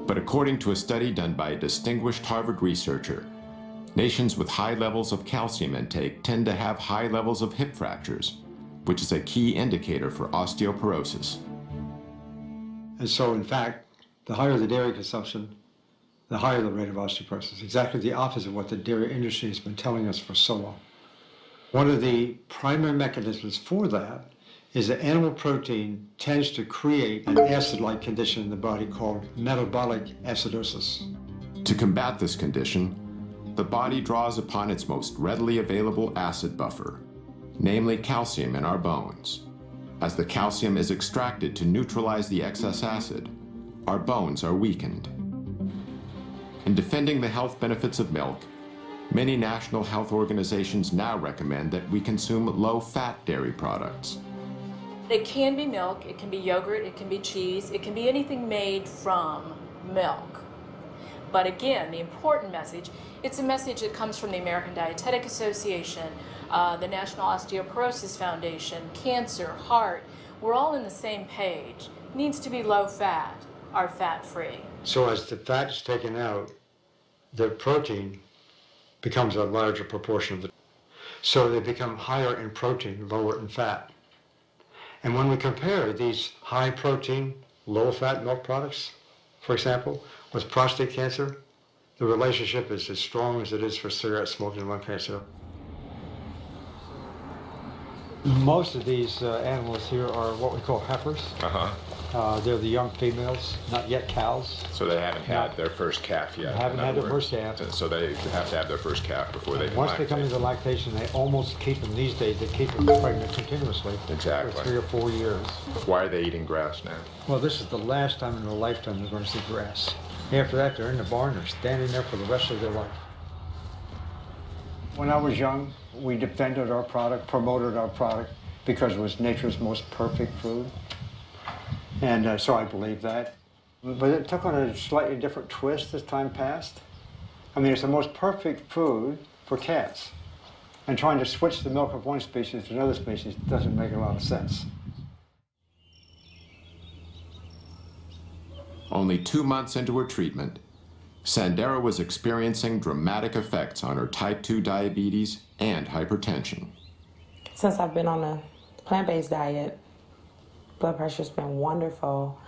But according to a study done by a distinguished Harvard researcher, nations with high levels of calcium intake tend to have high levels of hip fractures, which is a key indicator for osteoporosis. And so, in fact, the higher the dairy consumption, the higher the rate of osteoporosis. Exactly the opposite of what the dairy industry has been telling us for so long. One of the primary mechanisms for that is that animal protein tends to create an acid-like condition in the body called metabolic acidosis. To combat this condition, the body draws upon its most readily available acid buffer, namely calcium in our bones. As the calcium is extracted to neutralize the excess acid, our bones are weakened. In defending the health benefits of milk, many national health organizations now recommend that we consume low-fat dairy products. It can be milk, it can be yogurt, it can be cheese, it can be anything made from milk. But again, the important message, it's a message that comes from the American Dietetic Association, uh, the National Osteoporosis Foundation, cancer, heart. We're all in the same page. It needs to be low fat, or fat free. So as the fat is taken out, the protein becomes a larger proportion of the. So they become higher in protein, lower in fat. And when we compare these high protein, low fat milk products, for example, with prostate cancer, the relationship is as strong as it is for cigarette smoking and lung cancer. Most of these uh, animals here are what we call heifers. Uh-huh. Uh, they're the young females, not yet cows. So they haven't had Not- their first calf yet. Haven't had other their words. first calf. So they have to have their first calf before they can Once they come lactate. into lactation, they almost keep them, these days, they keep them pregnant continuously Exactly. for three or four years. Why are they eating grass now? Well, this is the last time in their lifetime they're going to see grass. After that, they're in the barn, they're standing there for the rest of their life. When I was young, we defended our product, promoted our product because it was nature's most perfect food. And uh, so I believe that. But it took on a slightly different twist as time passed. I mean, it's the most perfect food for cats. And trying to switch the milk of one species to another species doesn't make a lot of sense. Only two months into her treatment, Sandera was experiencing dramatic effects on her type 2 diabetes and hypertension. Since I've been on a plant based diet, blood pressure's been wonderful.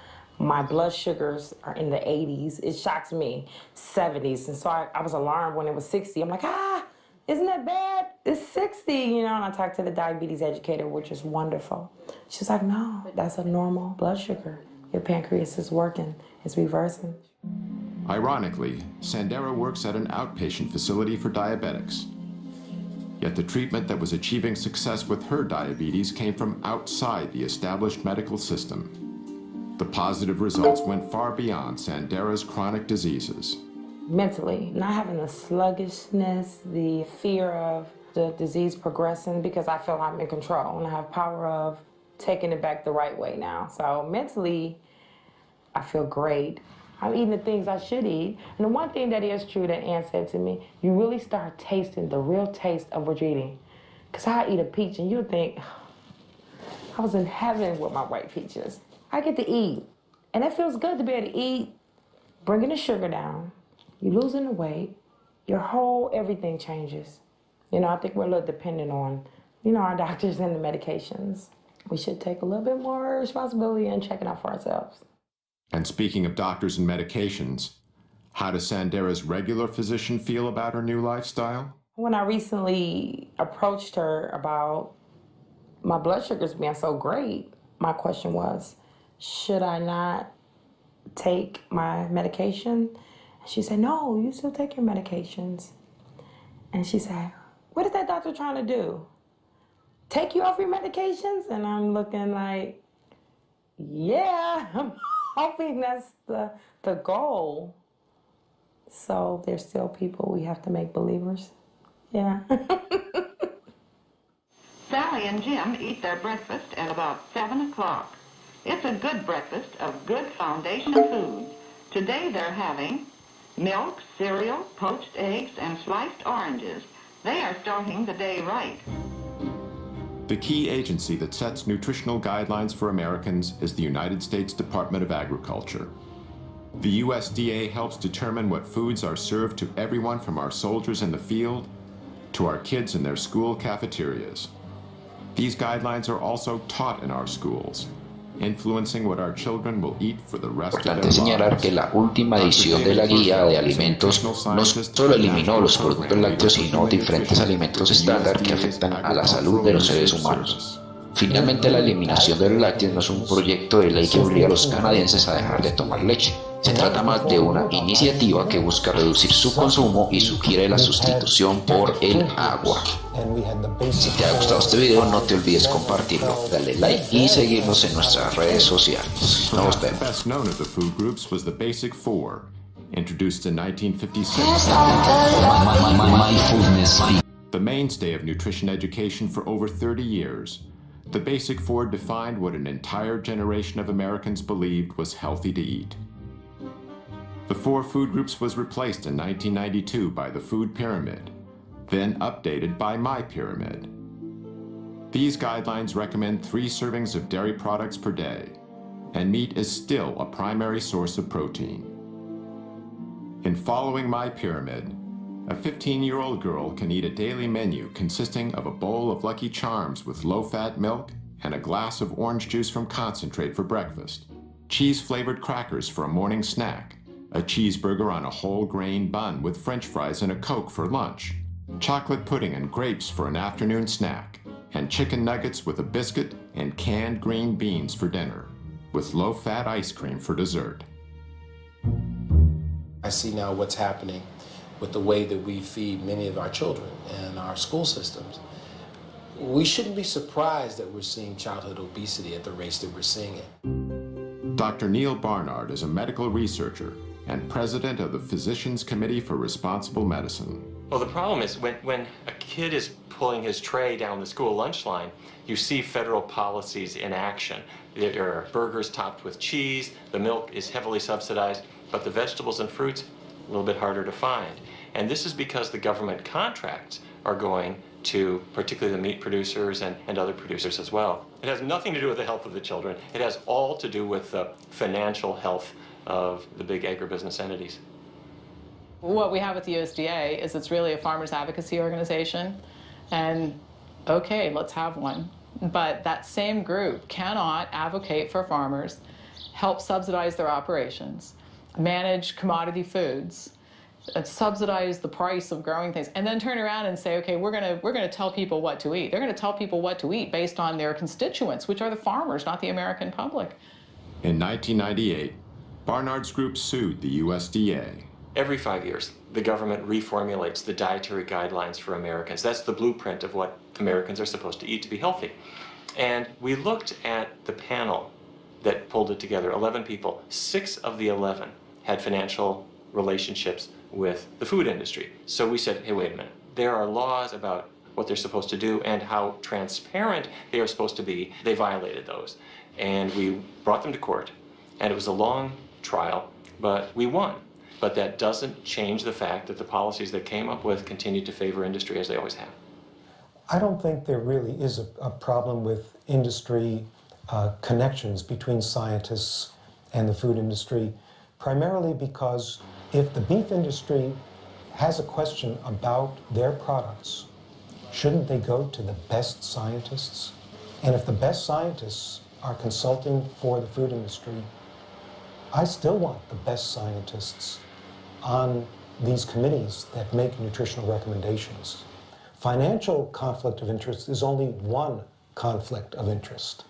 My blood sugars are in the 80s. It shocks me, 70s. And so I, I was alarmed when it was 60. I'm like, ah, isn't that bad? It's 60, you know. And I talked to the diabetes educator, which is wonderful. She's like, no, that's a normal blood sugar. Your pancreas is working, it's reversing. Ironically, Sandera works at an outpatient facility for diabetics. Yet the treatment that was achieving success with her diabetes came from outside the established medical system. The positive results went far beyond Sandera's chronic diseases. mentally, not having the sluggishness, the fear of the disease progressing because I feel I'm in control and I have power of taking it back the right way now. So mentally, I feel great. I'm eating the things I should eat. And the one thing that is true that Ann said to me, you really start tasting the real taste of what you're eating. Because I eat a peach and you'll think, I was in heaven with my white peaches. I get to eat. And it feels good to be able to eat, bringing the sugar down, You're losing the weight, your whole everything changes. You know, I think we're a little dependent on, you know, our doctors and the medications. We should take a little bit more responsibility in checking out for ourselves. And speaking of doctors and medications, how does Sandera's regular physician feel about her new lifestyle? When I recently approached her about my blood sugars being so great, my question was, should I not take my medication? She said, no, you still take your medications. And she said, what is that doctor trying to do? Take you off your medications? And I'm looking like, yeah, hoping that's the, the goal. So there's still people we have to make believers. Yeah. Sally and Jim eat their breakfast at about 7 o'clock. It's a good breakfast of good foundation foods. Today they're having milk, cereal, poached eggs, and sliced oranges. They are starting the day right. The key agency that sets nutritional guidelines for Americans is the United States Department of Agriculture. The USDA helps determine what foods are served to everyone from our soldiers in the field to our kids in their school cafeterias. These guidelines are also taught in our schools, influencing what our children will eat for the rest of their Importante señalar que la última edición de la guía de alimentos no solo eliminó los productos lácteos, sino diferentes alimentos estándar que afectan a la salud de los seres humanos. Finalmente, la eliminación de los lácteos no es un proyecto de ley que obliga a los canadienses a dejar de tomar leche. Se trata más de una iniciativa que busca reducir su consumo y sugiere la sustitución por el agua. Si te ha gustado este video, no te olvides compartirlo, darle like y seguirnos en nuestras redes sociales. Nos vemos. Best known of the food groups was the Basic Four, introduced in 1956. The mainstay of nutrition education for over 30 years, the Basic Four defined what an entire generation of Americans believed was healthy to eat. The four food groups was replaced in 1992 by the Food Pyramid, then updated by My Pyramid. These guidelines recommend three servings of dairy products per day, and meat is still a primary source of protein. In following My Pyramid, a 15 year old girl can eat a daily menu consisting of a bowl of Lucky Charms with low fat milk and a glass of orange juice from concentrate for breakfast, cheese flavored crackers for a morning snack, a cheeseburger on a whole grain bun with french fries and a Coke for lunch, chocolate pudding and grapes for an afternoon snack, and chicken nuggets with a biscuit and canned green beans for dinner, with low fat ice cream for dessert. I see now what's happening with the way that we feed many of our children and our school systems. We shouldn't be surprised that we're seeing childhood obesity at the rates that we're seeing it. Dr. Neal Barnard is a medical researcher and president of the Physicians Committee for Responsible Medicine. Well, the problem is when, when a kid is pulling his tray down the school lunch line, you see federal policies in action. There are burgers topped with cheese, the milk is heavily subsidized, but the vegetables and fruits, a little bit harder to find. And this is because the government contracts are going to particularly the meat producers and, and other producers as well. It has nothing to do with the health of the children. It has all to do with the financial health of the big agribusiness entities. What we have at the USDA is it's really a farmers advocacy organization, and okay, let's have one. But that same group cannot advocate for farmers, help subsidize their operations, manage commodity foods, uh, subsidize the price of growing things, and then turn around and say, okay, we're gonna we're gonna tell people what to eat. They're gonna tell people what to eat based on their constituents, which are the farmers, not the American public. In 1998, Barnard's group sued the USDA. Every five years, the government reformulates the dietary guidelines for Americans. That's the blueprint of what Americans are supposed to eat to be healthy. And we looked at the panel that pulled it together 11 people. Six of the 11 had financial relationships with the food industry. So we said, hey, wait a minute. There are laws about what they're supposed to do and how transparent they are supposed to be. They violated those. And we brought them to court. And it was a long trial, but we won. But that doesn't change the fact that the policies that came up with continue to favor industry as they always have. I don't think there really is a, a problem with industry uh, connections between scientists and the food industry, primarily because if the beef industry has a question about their products, shouldn't they go to the best scientists? And if the best scientists are consulting for the food industry, I still want the best scientists on these committees that make nutritional recommendations. Financial conflict of interest is only one conflict of interest.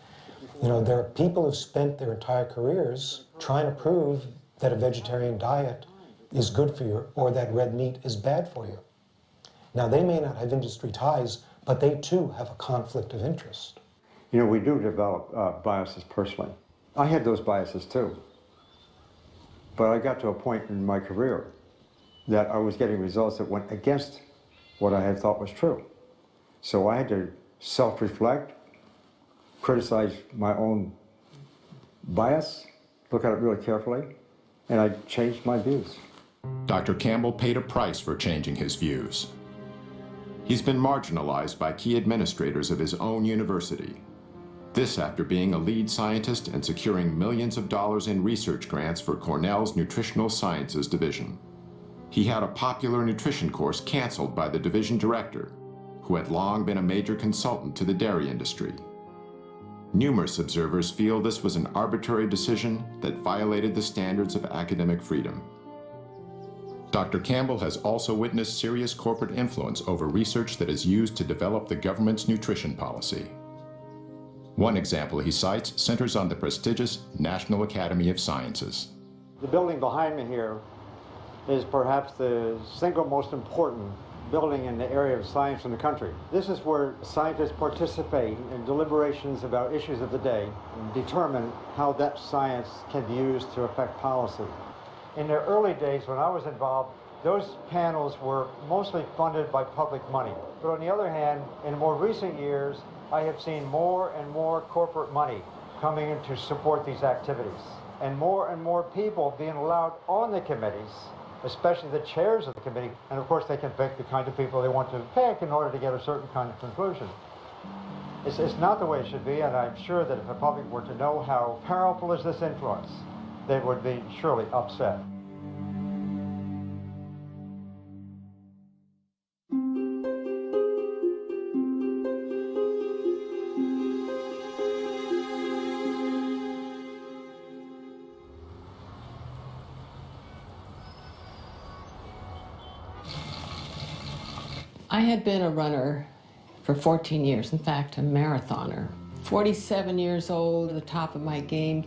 You know, there are people who've spent their entire careers trying to prove that a vegetarian diet is good for you or that red meat is bad for you. Now, they may not have industry ties, but they too have a conflict of interest. You know, we do develop uh, biases personally. I had those biases too. But I got to a point in my career that I was getting results that went against what I had thought was true. So I had to self-reflect, criticize my own bias, look at it really carefully, and I changed my views. Dr. Campbell paid a price for changing his views. He's been marginalized by key administrators of his own university. This after being a lead scientist and securing millions of dollars in research grants for Cornell's Nutritional Sciences Division. He had a popular nutrition course canceled by the division director, who had long been a major consultant to the dairy industry. Numerous observers feel this was an arbitrary decision that violated the standards of academic freedom. Dr. Campbell has also witnessed serious corporate influence over research that is used to develop the government's nutrition policy. One example he cites centers on the prestigious National Academy of Sciences. The building behind me here is perhaps the single most important building in the area of science in the country. This is where scientists participate in deliberations about issues of the day and determine how that science can be used to affect policy. In the early days when I was involved, those panels were mostly funded by public money. But on the other hand, in more recent years, I have seen more and more corporate money coming in to support these activities. And more and more people being allowed on the committees, especially the chairs of the committee. And of course, they can pick the kind of people they want to pick in order to get a certain kind of conclusion. It's, it's not the way it should be, and I'm sure that if the public were to know how powerful is this influence, they would be surely upset. I had been a runner for 14 years, in fact, a marathoner. 47 years old, at the top of my game.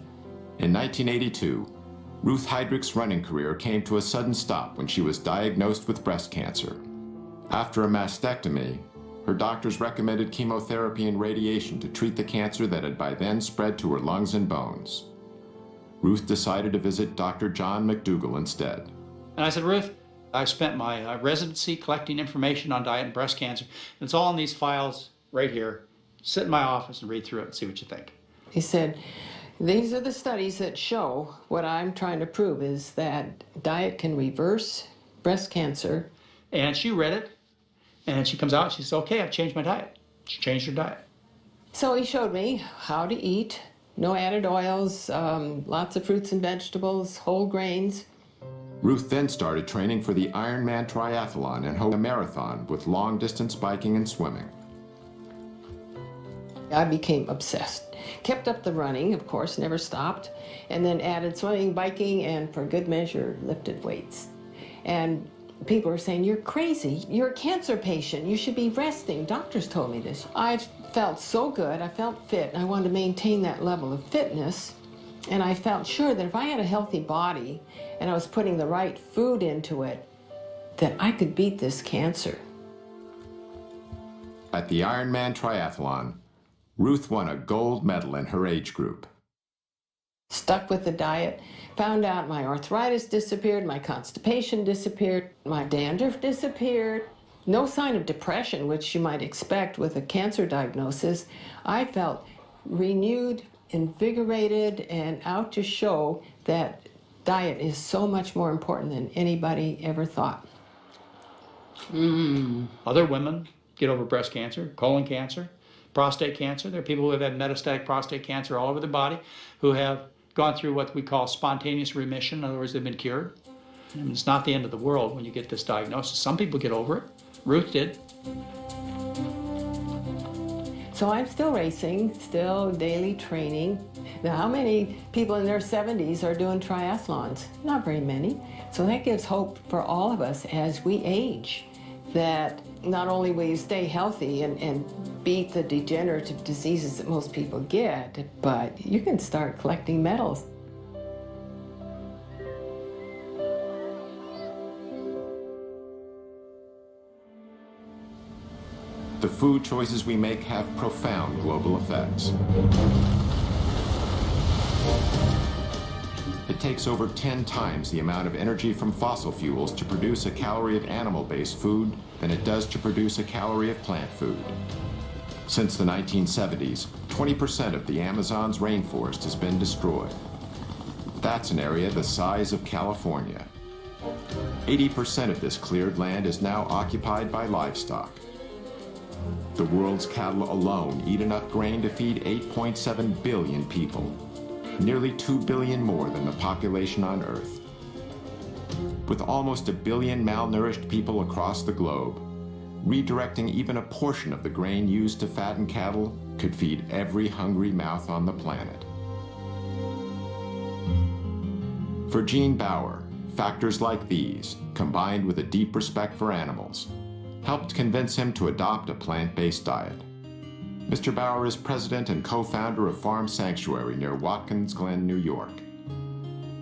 In 1982, Ruth Heidrich's running career came to a sudden stop when she was diagnosed with breast cancer. After a mastectomy, her doctors recommended chemotherapy and radiation to treat the cancer that had by then spread to her lungs and bones. Ruth decided to visit Dr. John McDougall instead. And I said, Ruth, I've spent my uh, residency collecting information on diet and breast cancer. It's all in these files right here. Sit in my office and read through it and see what you think. He said, these are the studies that show what I'm trying to prove is that diet can reverse breast cancer. And she read it, and she comes out and she says, okay, I've changed my diet. She changed her diet. So he showed me how to eat, no added oils, um, lots of fruits and vegetables, whole grains. Ruth then started training for the Ironman Triathlon and Hawaii Marathon with long distance biking and swimming. I became obsessed. Kept up the running, of course, never stopped, and then added swimming, biking, and for good measure, lifted weights. And people are saying, You're crazy. You're a cancer patient. You should be resting. Doctors told me this. I felt so good. I felt fit. I wanted to maintain that level of fitness. And I felt sure that if I had a healthy body and I was putting the right food into it, that I could beat this cancer. At the Ironman Triathlon, Ruth won a gold medal in her age group. Stuck with the diet, found out my arthritis disappeared, my constipation disappeared, my dandruff disappeared. No sign of depression, which you might expect with a cancer diagnosis. I felt renewed, invigorated, and out to show that diet is so much more important than anybody ever thought. Mm. Other women get over breast cancer, colon cancer, prostate cancer. There are people who have had metastatic prostate cancer all over the body who have gone through what we call spontaneous remission. In other words, they've been cured. And it's not the end of the world when you get this diagnosis. Some people get over it. Ruth did. So I'm still racing, still daily training. Now, how many people in their 70s are doing triathlons? Not very many. So that gives hope for all of us as we age that not only will you stay healthy and, and beat the degenerative diseases that most people get, but you can start collecting medals. The food choices we make have profound global effects. It takes over 10 times the amount of energy from fossil fuels to produce a calorie of animal-based food than it does to produce a calorie of plant food. Since the 1970s, 20% of the Amazon's rainforest has been destroyed. That's an area the size of California. 80% of this cleared land is now occupied by livestock. The world's cattle alone eat enough grain to feed 8.7 billion people, nearly 2 billion more than the population on Earth. With almost a billion malnourished people across the globe, redirecting even a portion of the grain used to fatten cattle could feed every hungry mouth on the planet. For Gene Baur, factors like these, combined with a deep respect for animals, helped convince him to adopt a plant-based diet. Mr. Baur is president and co-founder of Farm Sanctuary near Watkins Glen, New York.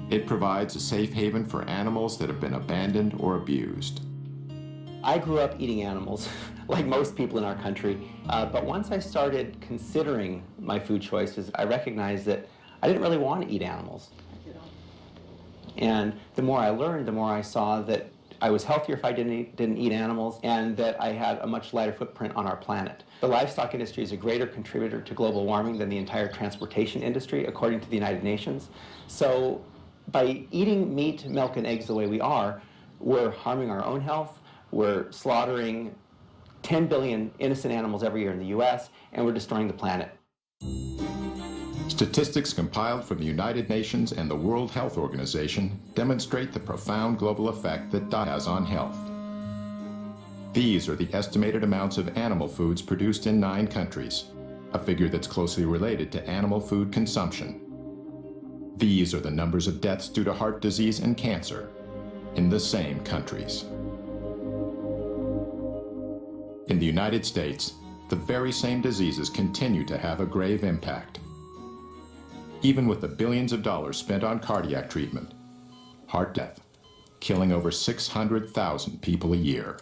It provides a safe haven for animals that have been abandoned or abused. I grew up eating animals, like most people in our country, uh, but once I started considering my food choices, I recognized that I didn't really want to eat animals. And the more I learned, the more I saw that I was healthier if I didn't eat, didn't eat animals, and that I had a much lighter footprint on our planet. The livestock industry is a greater contributor to global warming than the entire transportation industry, according to the United Nations. So by eating meat, milk, and eggs the way we are, we're harming our own health, we're slaughtering 10 billion innocent animals every year in the US, and we're destroying the planet. Statistics compiled from the United Nations and the World Health Organization demonstrate the profound global effect that diet has on health. These are the estimated amounts of animal foods produced in nine countries, a figure that's closely related to animal food consumption. These are the numbers of deaths due to heart disease and cancer in the same countries. In the United States, the very same diseases continue to have a grave impact even with the billions of dollars spent on cardiac treatment. Heart death, killing over 600,000 people a year.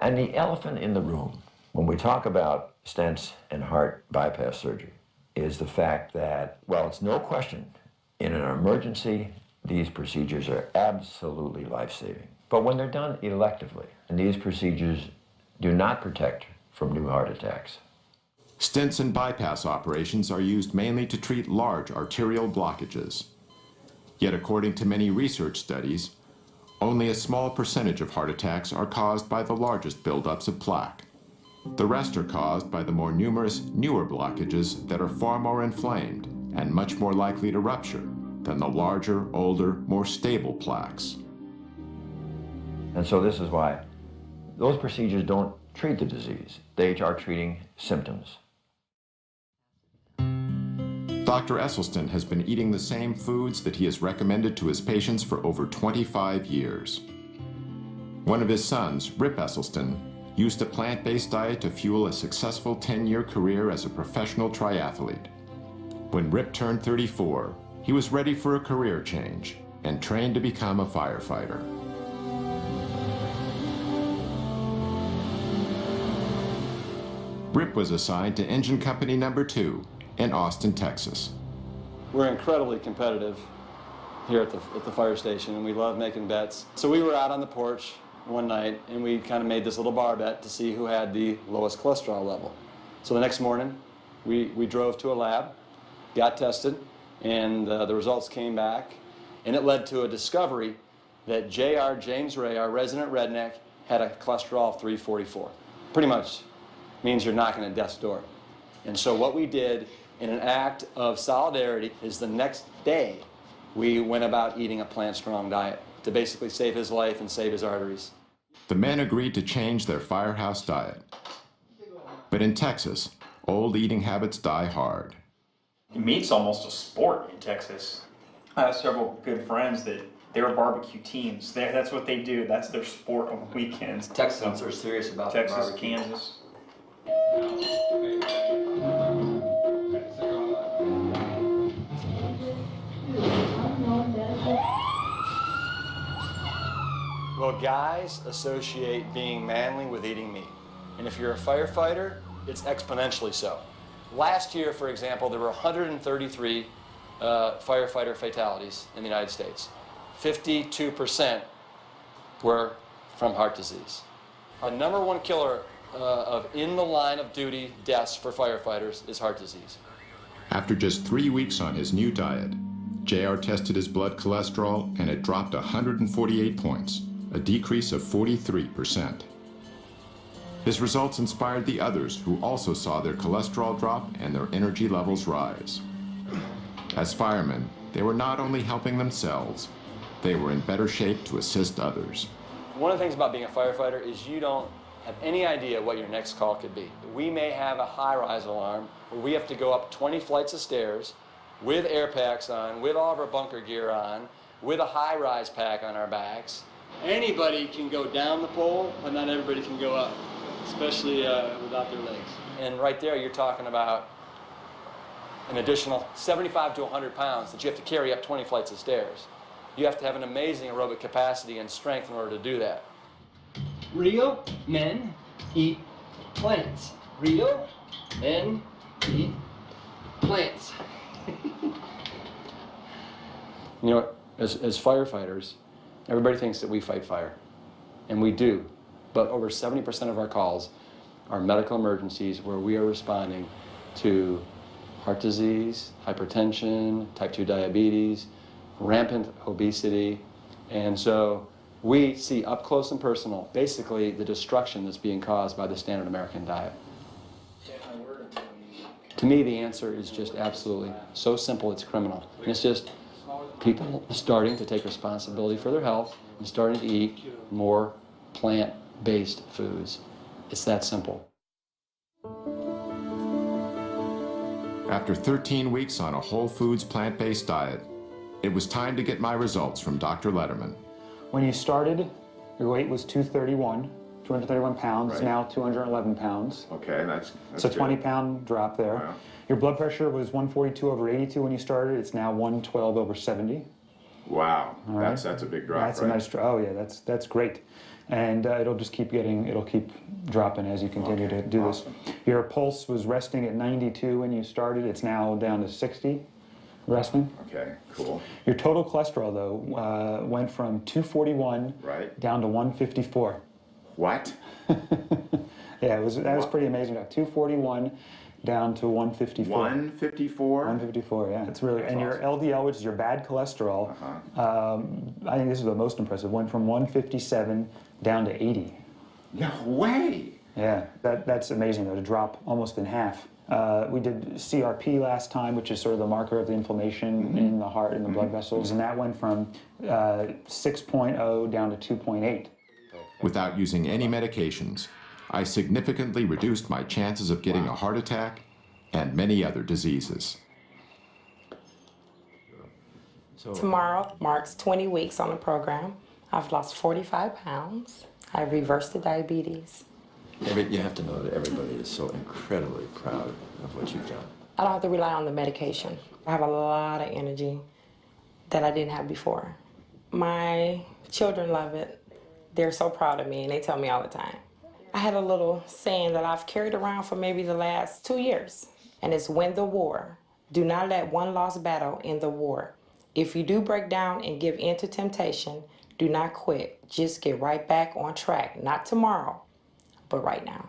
And the elephant in the room, when we talk about stents and heart bypass surgery, is the fact that, well, it's no question, in an emergency, these procedures are absolutely life-saving. But when they're done electively, and these procedures do not protect from new heart attacks, Stents and bypass operations are used mainly to treat large arterial blockages. Yet according to many research studies, only a small percentage of heart attacks are caused by the largest buildups of plaque. The rest are caused by the more numerous, newer blockages that are far more inflamed and much more likely to rupture than the larger, older, more stable plaques. And so this is why those procedures don't treat the disease. They are treating symptoms. Dr. Esselstyn has been eating the same foods that he has recommended to his patients for over 25 years. One of his sons, Rip Esselstyn, used a plant-based diet to fuel a successful 10-year career as a professional triathlete. When Rip turned 34, he was ready for a career change and trained to become a firefighter. Rip was assigned to engine company number two in Austin, Texas. We're incredibly competitive here at the, at the fire station, and we love making bets. So we were out on the porch one night, and we kind of made this little bar bet to see who had the lowest cholesterol level. So the next morning, we, we drove to a lab, got tested, and uh, the results came back, and it led to a discovery that J.R. James Ray, our resident redneck, had a cholesterol of 344. Pretty much means you're knocking at death's door. And so what we did in an act of solidarity is the next day we went about eating a plant-strong diet to basically save his life and save his arteries. The men agreed to change their firehouse diet. But in Texas, old eating habits die hard. Meat's almost a sport in Texas. I have several good friends that they're barbecue teams. They're, that's what they do. That's their sport on the weekends. Texans are serious about Texas, barbecue. Kansas. Well, guys associate being manly with eating meat. And if you're a firefighter, it's exponentially so. Last year, for example, there were 133 uh, firefighter fatalities in the United States. 52% were from heart disease. Our number one killer uh, of in the line of duty deaths for firefighters is heart disease. After just three weeks on his new diet, JR tested his blood cholesterol and it dropped 148 points, a decrease of 43%. His results inspired the others who also saw their cholesterol drop and their energy levels rise. As firemen, they were not only helping themselves, they were in better shape to assist others. One of the things about being a firefighter is you don't have any idea what your next call could be. We may have a high-rise alarm where we have to go up 20 flights of stairs with air packs on, with all of our bunker gear on, with a high-rise pack on our backs. Anybody can go down the pole, but not everybody can go up, especially uh, without their legs. And right there, you're talking about an additional 75 to 100 pounds that you have to carry up 20 flights of stairs. You have to have an amazing aerobic capacity and strength in order to do that. Real men eat plants. Real men eat plants. You know, as, as firefighters, everybody thinks that we fight fire, and we do. But over 70% of our calls are medical emergencies where we are responding to heart disease, hypertension, type 2 diabetes, rampant obesity. And so we see up close and personal basically the destruction that's being caused by the standard American diet. To me, the answer is just absolutely so simple it's criminal. And it's just people starting to take responsibility for their health and starting to eat more plant based foods. It's that simple. After 13 weeks on a whole foods plant based diet, it was time to get my results from Dr. Lederman. When you started, your weight was 231, 231 pounds, Right. now 211 pounds. Okay, that's, that's It's a 20 good. pound drop there. Wow. Your blood pressure was 142 over 82 when you started. It's now 112 over 70. Wow, that's that's a big drop, That's a nice drop. Oh yeah, that's that's great, and uh, it'll just keep getting, it'll keep dropping as you continue to do this. Your pulse was resting at 92 when you started. It's now down to 60, resting. Okay, cool. Your total cholesterol though uh, went from 241 Right. down to 154. What? yeah, it was that was pretty amazing. About 241 down to 154. 154? 154, yeah. It's really, and your LDL, which is your bad cholesterol, Uh-huh. um, I think this is the most impressive, went from 157 down to 80. No way! Yeah, that, that's amazing though, to drop almost in half. Uh, we did CRP last time, which is sort of the marker of the inflammation in the heart and the blood vessels, and that went from uh, 6.0 down to 2.8. Without using any medications, I significantly reduced my chances of getting a heart attack and many other diseases. Tomorrow marks 20 weeks on the program. I've lost 45 pounds. I've reversed the diabetes. Every, you have to know that everybody is so incredibly proud of what you've done. I don't have to rely on the medication. I have a lot of energy that I didn't have before. My children love it. They're so proud of me and they tell me all the time. I had a little saying that I've carried around for maybe the last two years, and it's win the war. Do not let one lost battle end the war. If you do break down and give in to temptation, do not quit. Just get right back on track. Not tomorrow, but right now.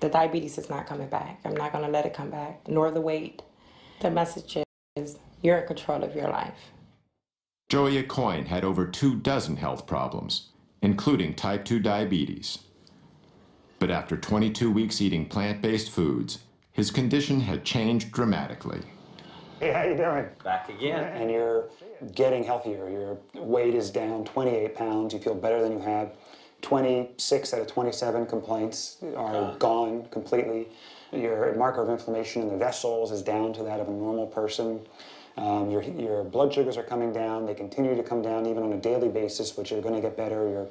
The diabetes is not coming back. I'm not going to let it come back, nor the weight. The message is you're in control of your life. Joey Aucoin had over two dozen health problems, including type 2 diabetes. But after 22 weeks eating plant based foods, his condition had changed dramatically. Hey, how you doing? Back again. And you're getting healthier. Your weight is down 28 pounds. You feel better than you have. 26 out of 27 complaints are gone completely. Your marker of inflammation in the vessels is down to that of a normal person. Um, your, your blood sugars are coming down. They continue to come down even on a daily basis, which are going to get better. Your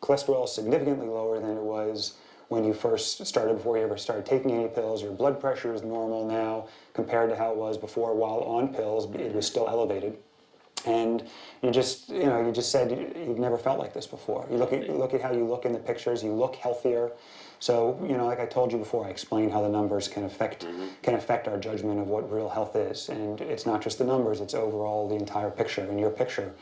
cholesterol is significantly lower than it was when you first started, before you ever started taking any pills. Your blood pressure is normal now compared to how it was before while on pills. It was still elevated. and you just you know you just said you, you've never felt like this before. You look at you look at how you look in the pictures. You look healthier. So you know, like I told you before, I explained how the numbers can affect mm-hmm. can affect our judgment of what real health is, and it's not just the numbers; it's overall the entire picture. And your picture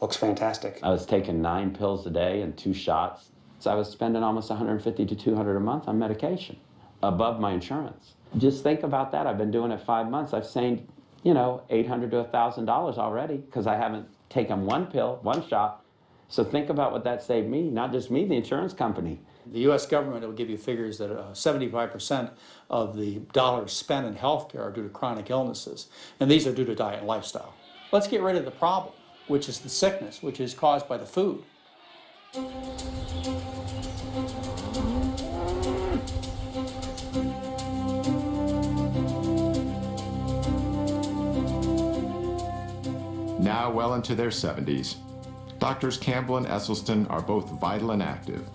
looks fantastic. I was taking nine pills a day and two shots, so I was spending almost 150 to 200 a month on medication, above my insurance. Just think about that. I've been doing it five months. I've saved, you know, 800 to $1,000 already because I haven't taken one pill, one shot. So think about what that saved me, not just me, the insurance company. The U.S. government will give you figures that uh, 75% of the dollars spent in healthcare are due to chronic illnesses, and these are due to diet and lifestyle. Let's get rid of the problem, which is the sickness, which is caused by the food. Now well into their 70s, Doctors Campbell and Esselstyn are both vital and active.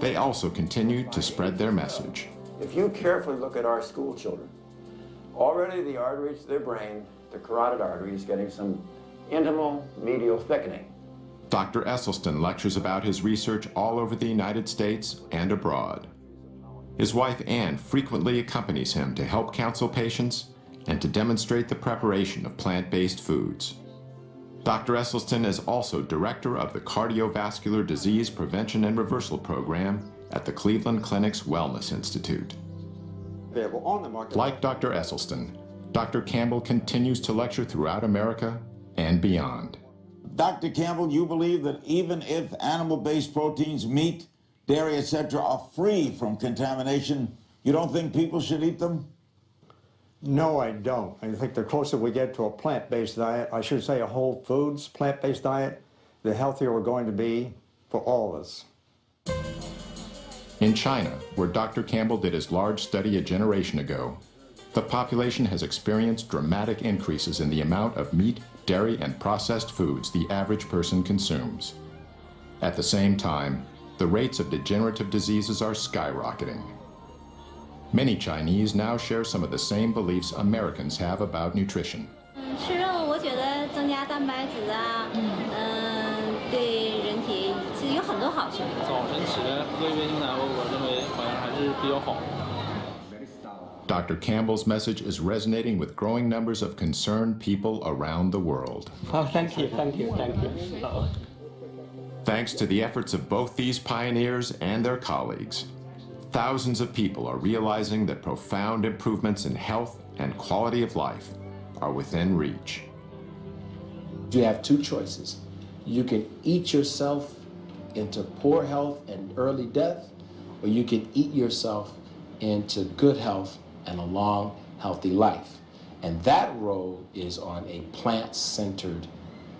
They also continue to spread their message. If you carefully look at our school children, already the arteries to their brain, the carotid artery, is getting some intimal medial thickening. Dr. Esselstyn lectures about his research all over the United States and abroad. His wife Ann frequently accompanies him to help counsel patients and to demonstrate the preparation of plant-based foods. Dr. Esselstyn is also director of the Cardiovascular Disease Prevention and Reversal Program at the Cleveland Clinic's Wellness Institute. On the market. Like Dr. Esselstyn, Dr. Campbell continues to lecture throughout America and beyond. Dr. Campbell, you believe that even if animal-based proteins, meat, dairy, etc., are free from contamination, you don't think people should eat them? No, I don't. I think the closer we get to a plant-based diet, I should say a whole foods plant-based diet, the healthier we're going to be for all of us. In China, where Dr. Campbell did his large study a generation ago, the population has experienced dramatic increases in the amount of meat, dairy, and processed foods the average person consumes. At the same time, the rates of degenerative diseases are skyrocketing. Many Chinese now share some of the same beliefs Americans have about nutrition. 吃肉，我觉得增加蛋白质啊，嗯、对人体其实有很多好处。早晨起来喝一杯牛奶，我我认为好像还是比较好。 Dr. Campbell's message is resonating with growing numbers of concerned people around the world. Oh, thank you, thank you, thank you. Thanks to the efforts of both these pioneers and their colleagues, thousands of people are realizing that profound improvements in health and quality of life are within reach. You have two choices. You can eat yourself into poor health and early death, or you can eat yourself into good health and a long, healthy life. And that road is on a plant centered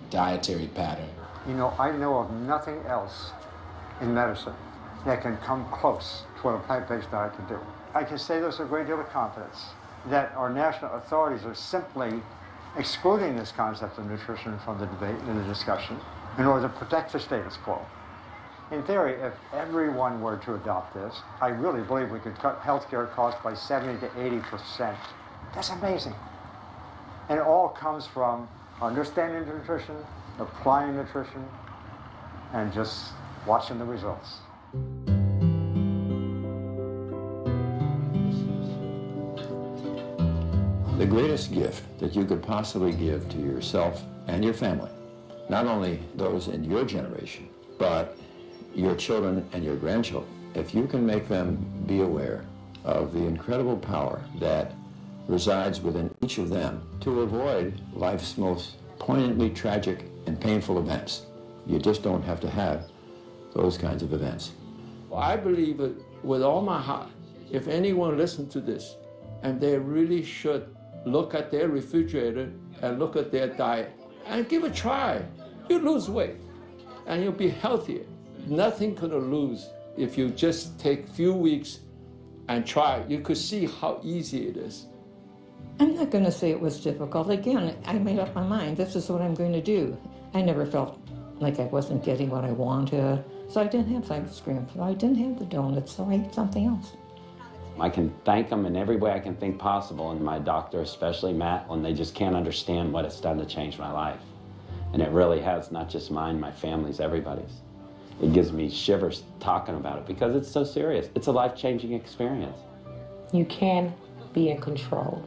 dietary pattern. You know, I know of nothing else in medicine that can come close to what a plant-based diet can do. I can say this with a great deal of confidence that our national authorities are simply excluding this concept of nutrition from the debate and the discussion in order to protect the status quo. In theory, if everyone were to adopt this, I really believe we could cut healthcare costs by 70 to 80 percent. That's amazing. And it all comes from understanding nutrition, applying nutrition, and just watching the results. The greatest gift that you could possibly give to yourself and your family, not only those in your generation, but your children and your grandchildren, if you can make them be aware of the incredible power that resides within each of them to avoid life's most poignantly tragic and painful events. You just don't have to have those kinds of events. I believe it with all my heart. If anyone listens to this and they really should look at their refrigerator and look at their diet and give a try, you lose weight and you'll be healthier. Nothing gonna lose if you just take a few weeks and try. You could see how easy it is. I'm not going to say it was difficult. Again, I made up my mind. This is what I'm going to do. I never felt like I wasn't getting what I wanted. So I didn't have ice cream. So I didn't have the donuts. So I ate something else. I can thank them in every way I can think possible, and my doctor, especially Matt, when they just can't understand what it's done to change my life. And it really has, not just mine, my family's, everybody's. It gives me shivers talking about it because it's so serious. It's a life changing experience. You can be in control.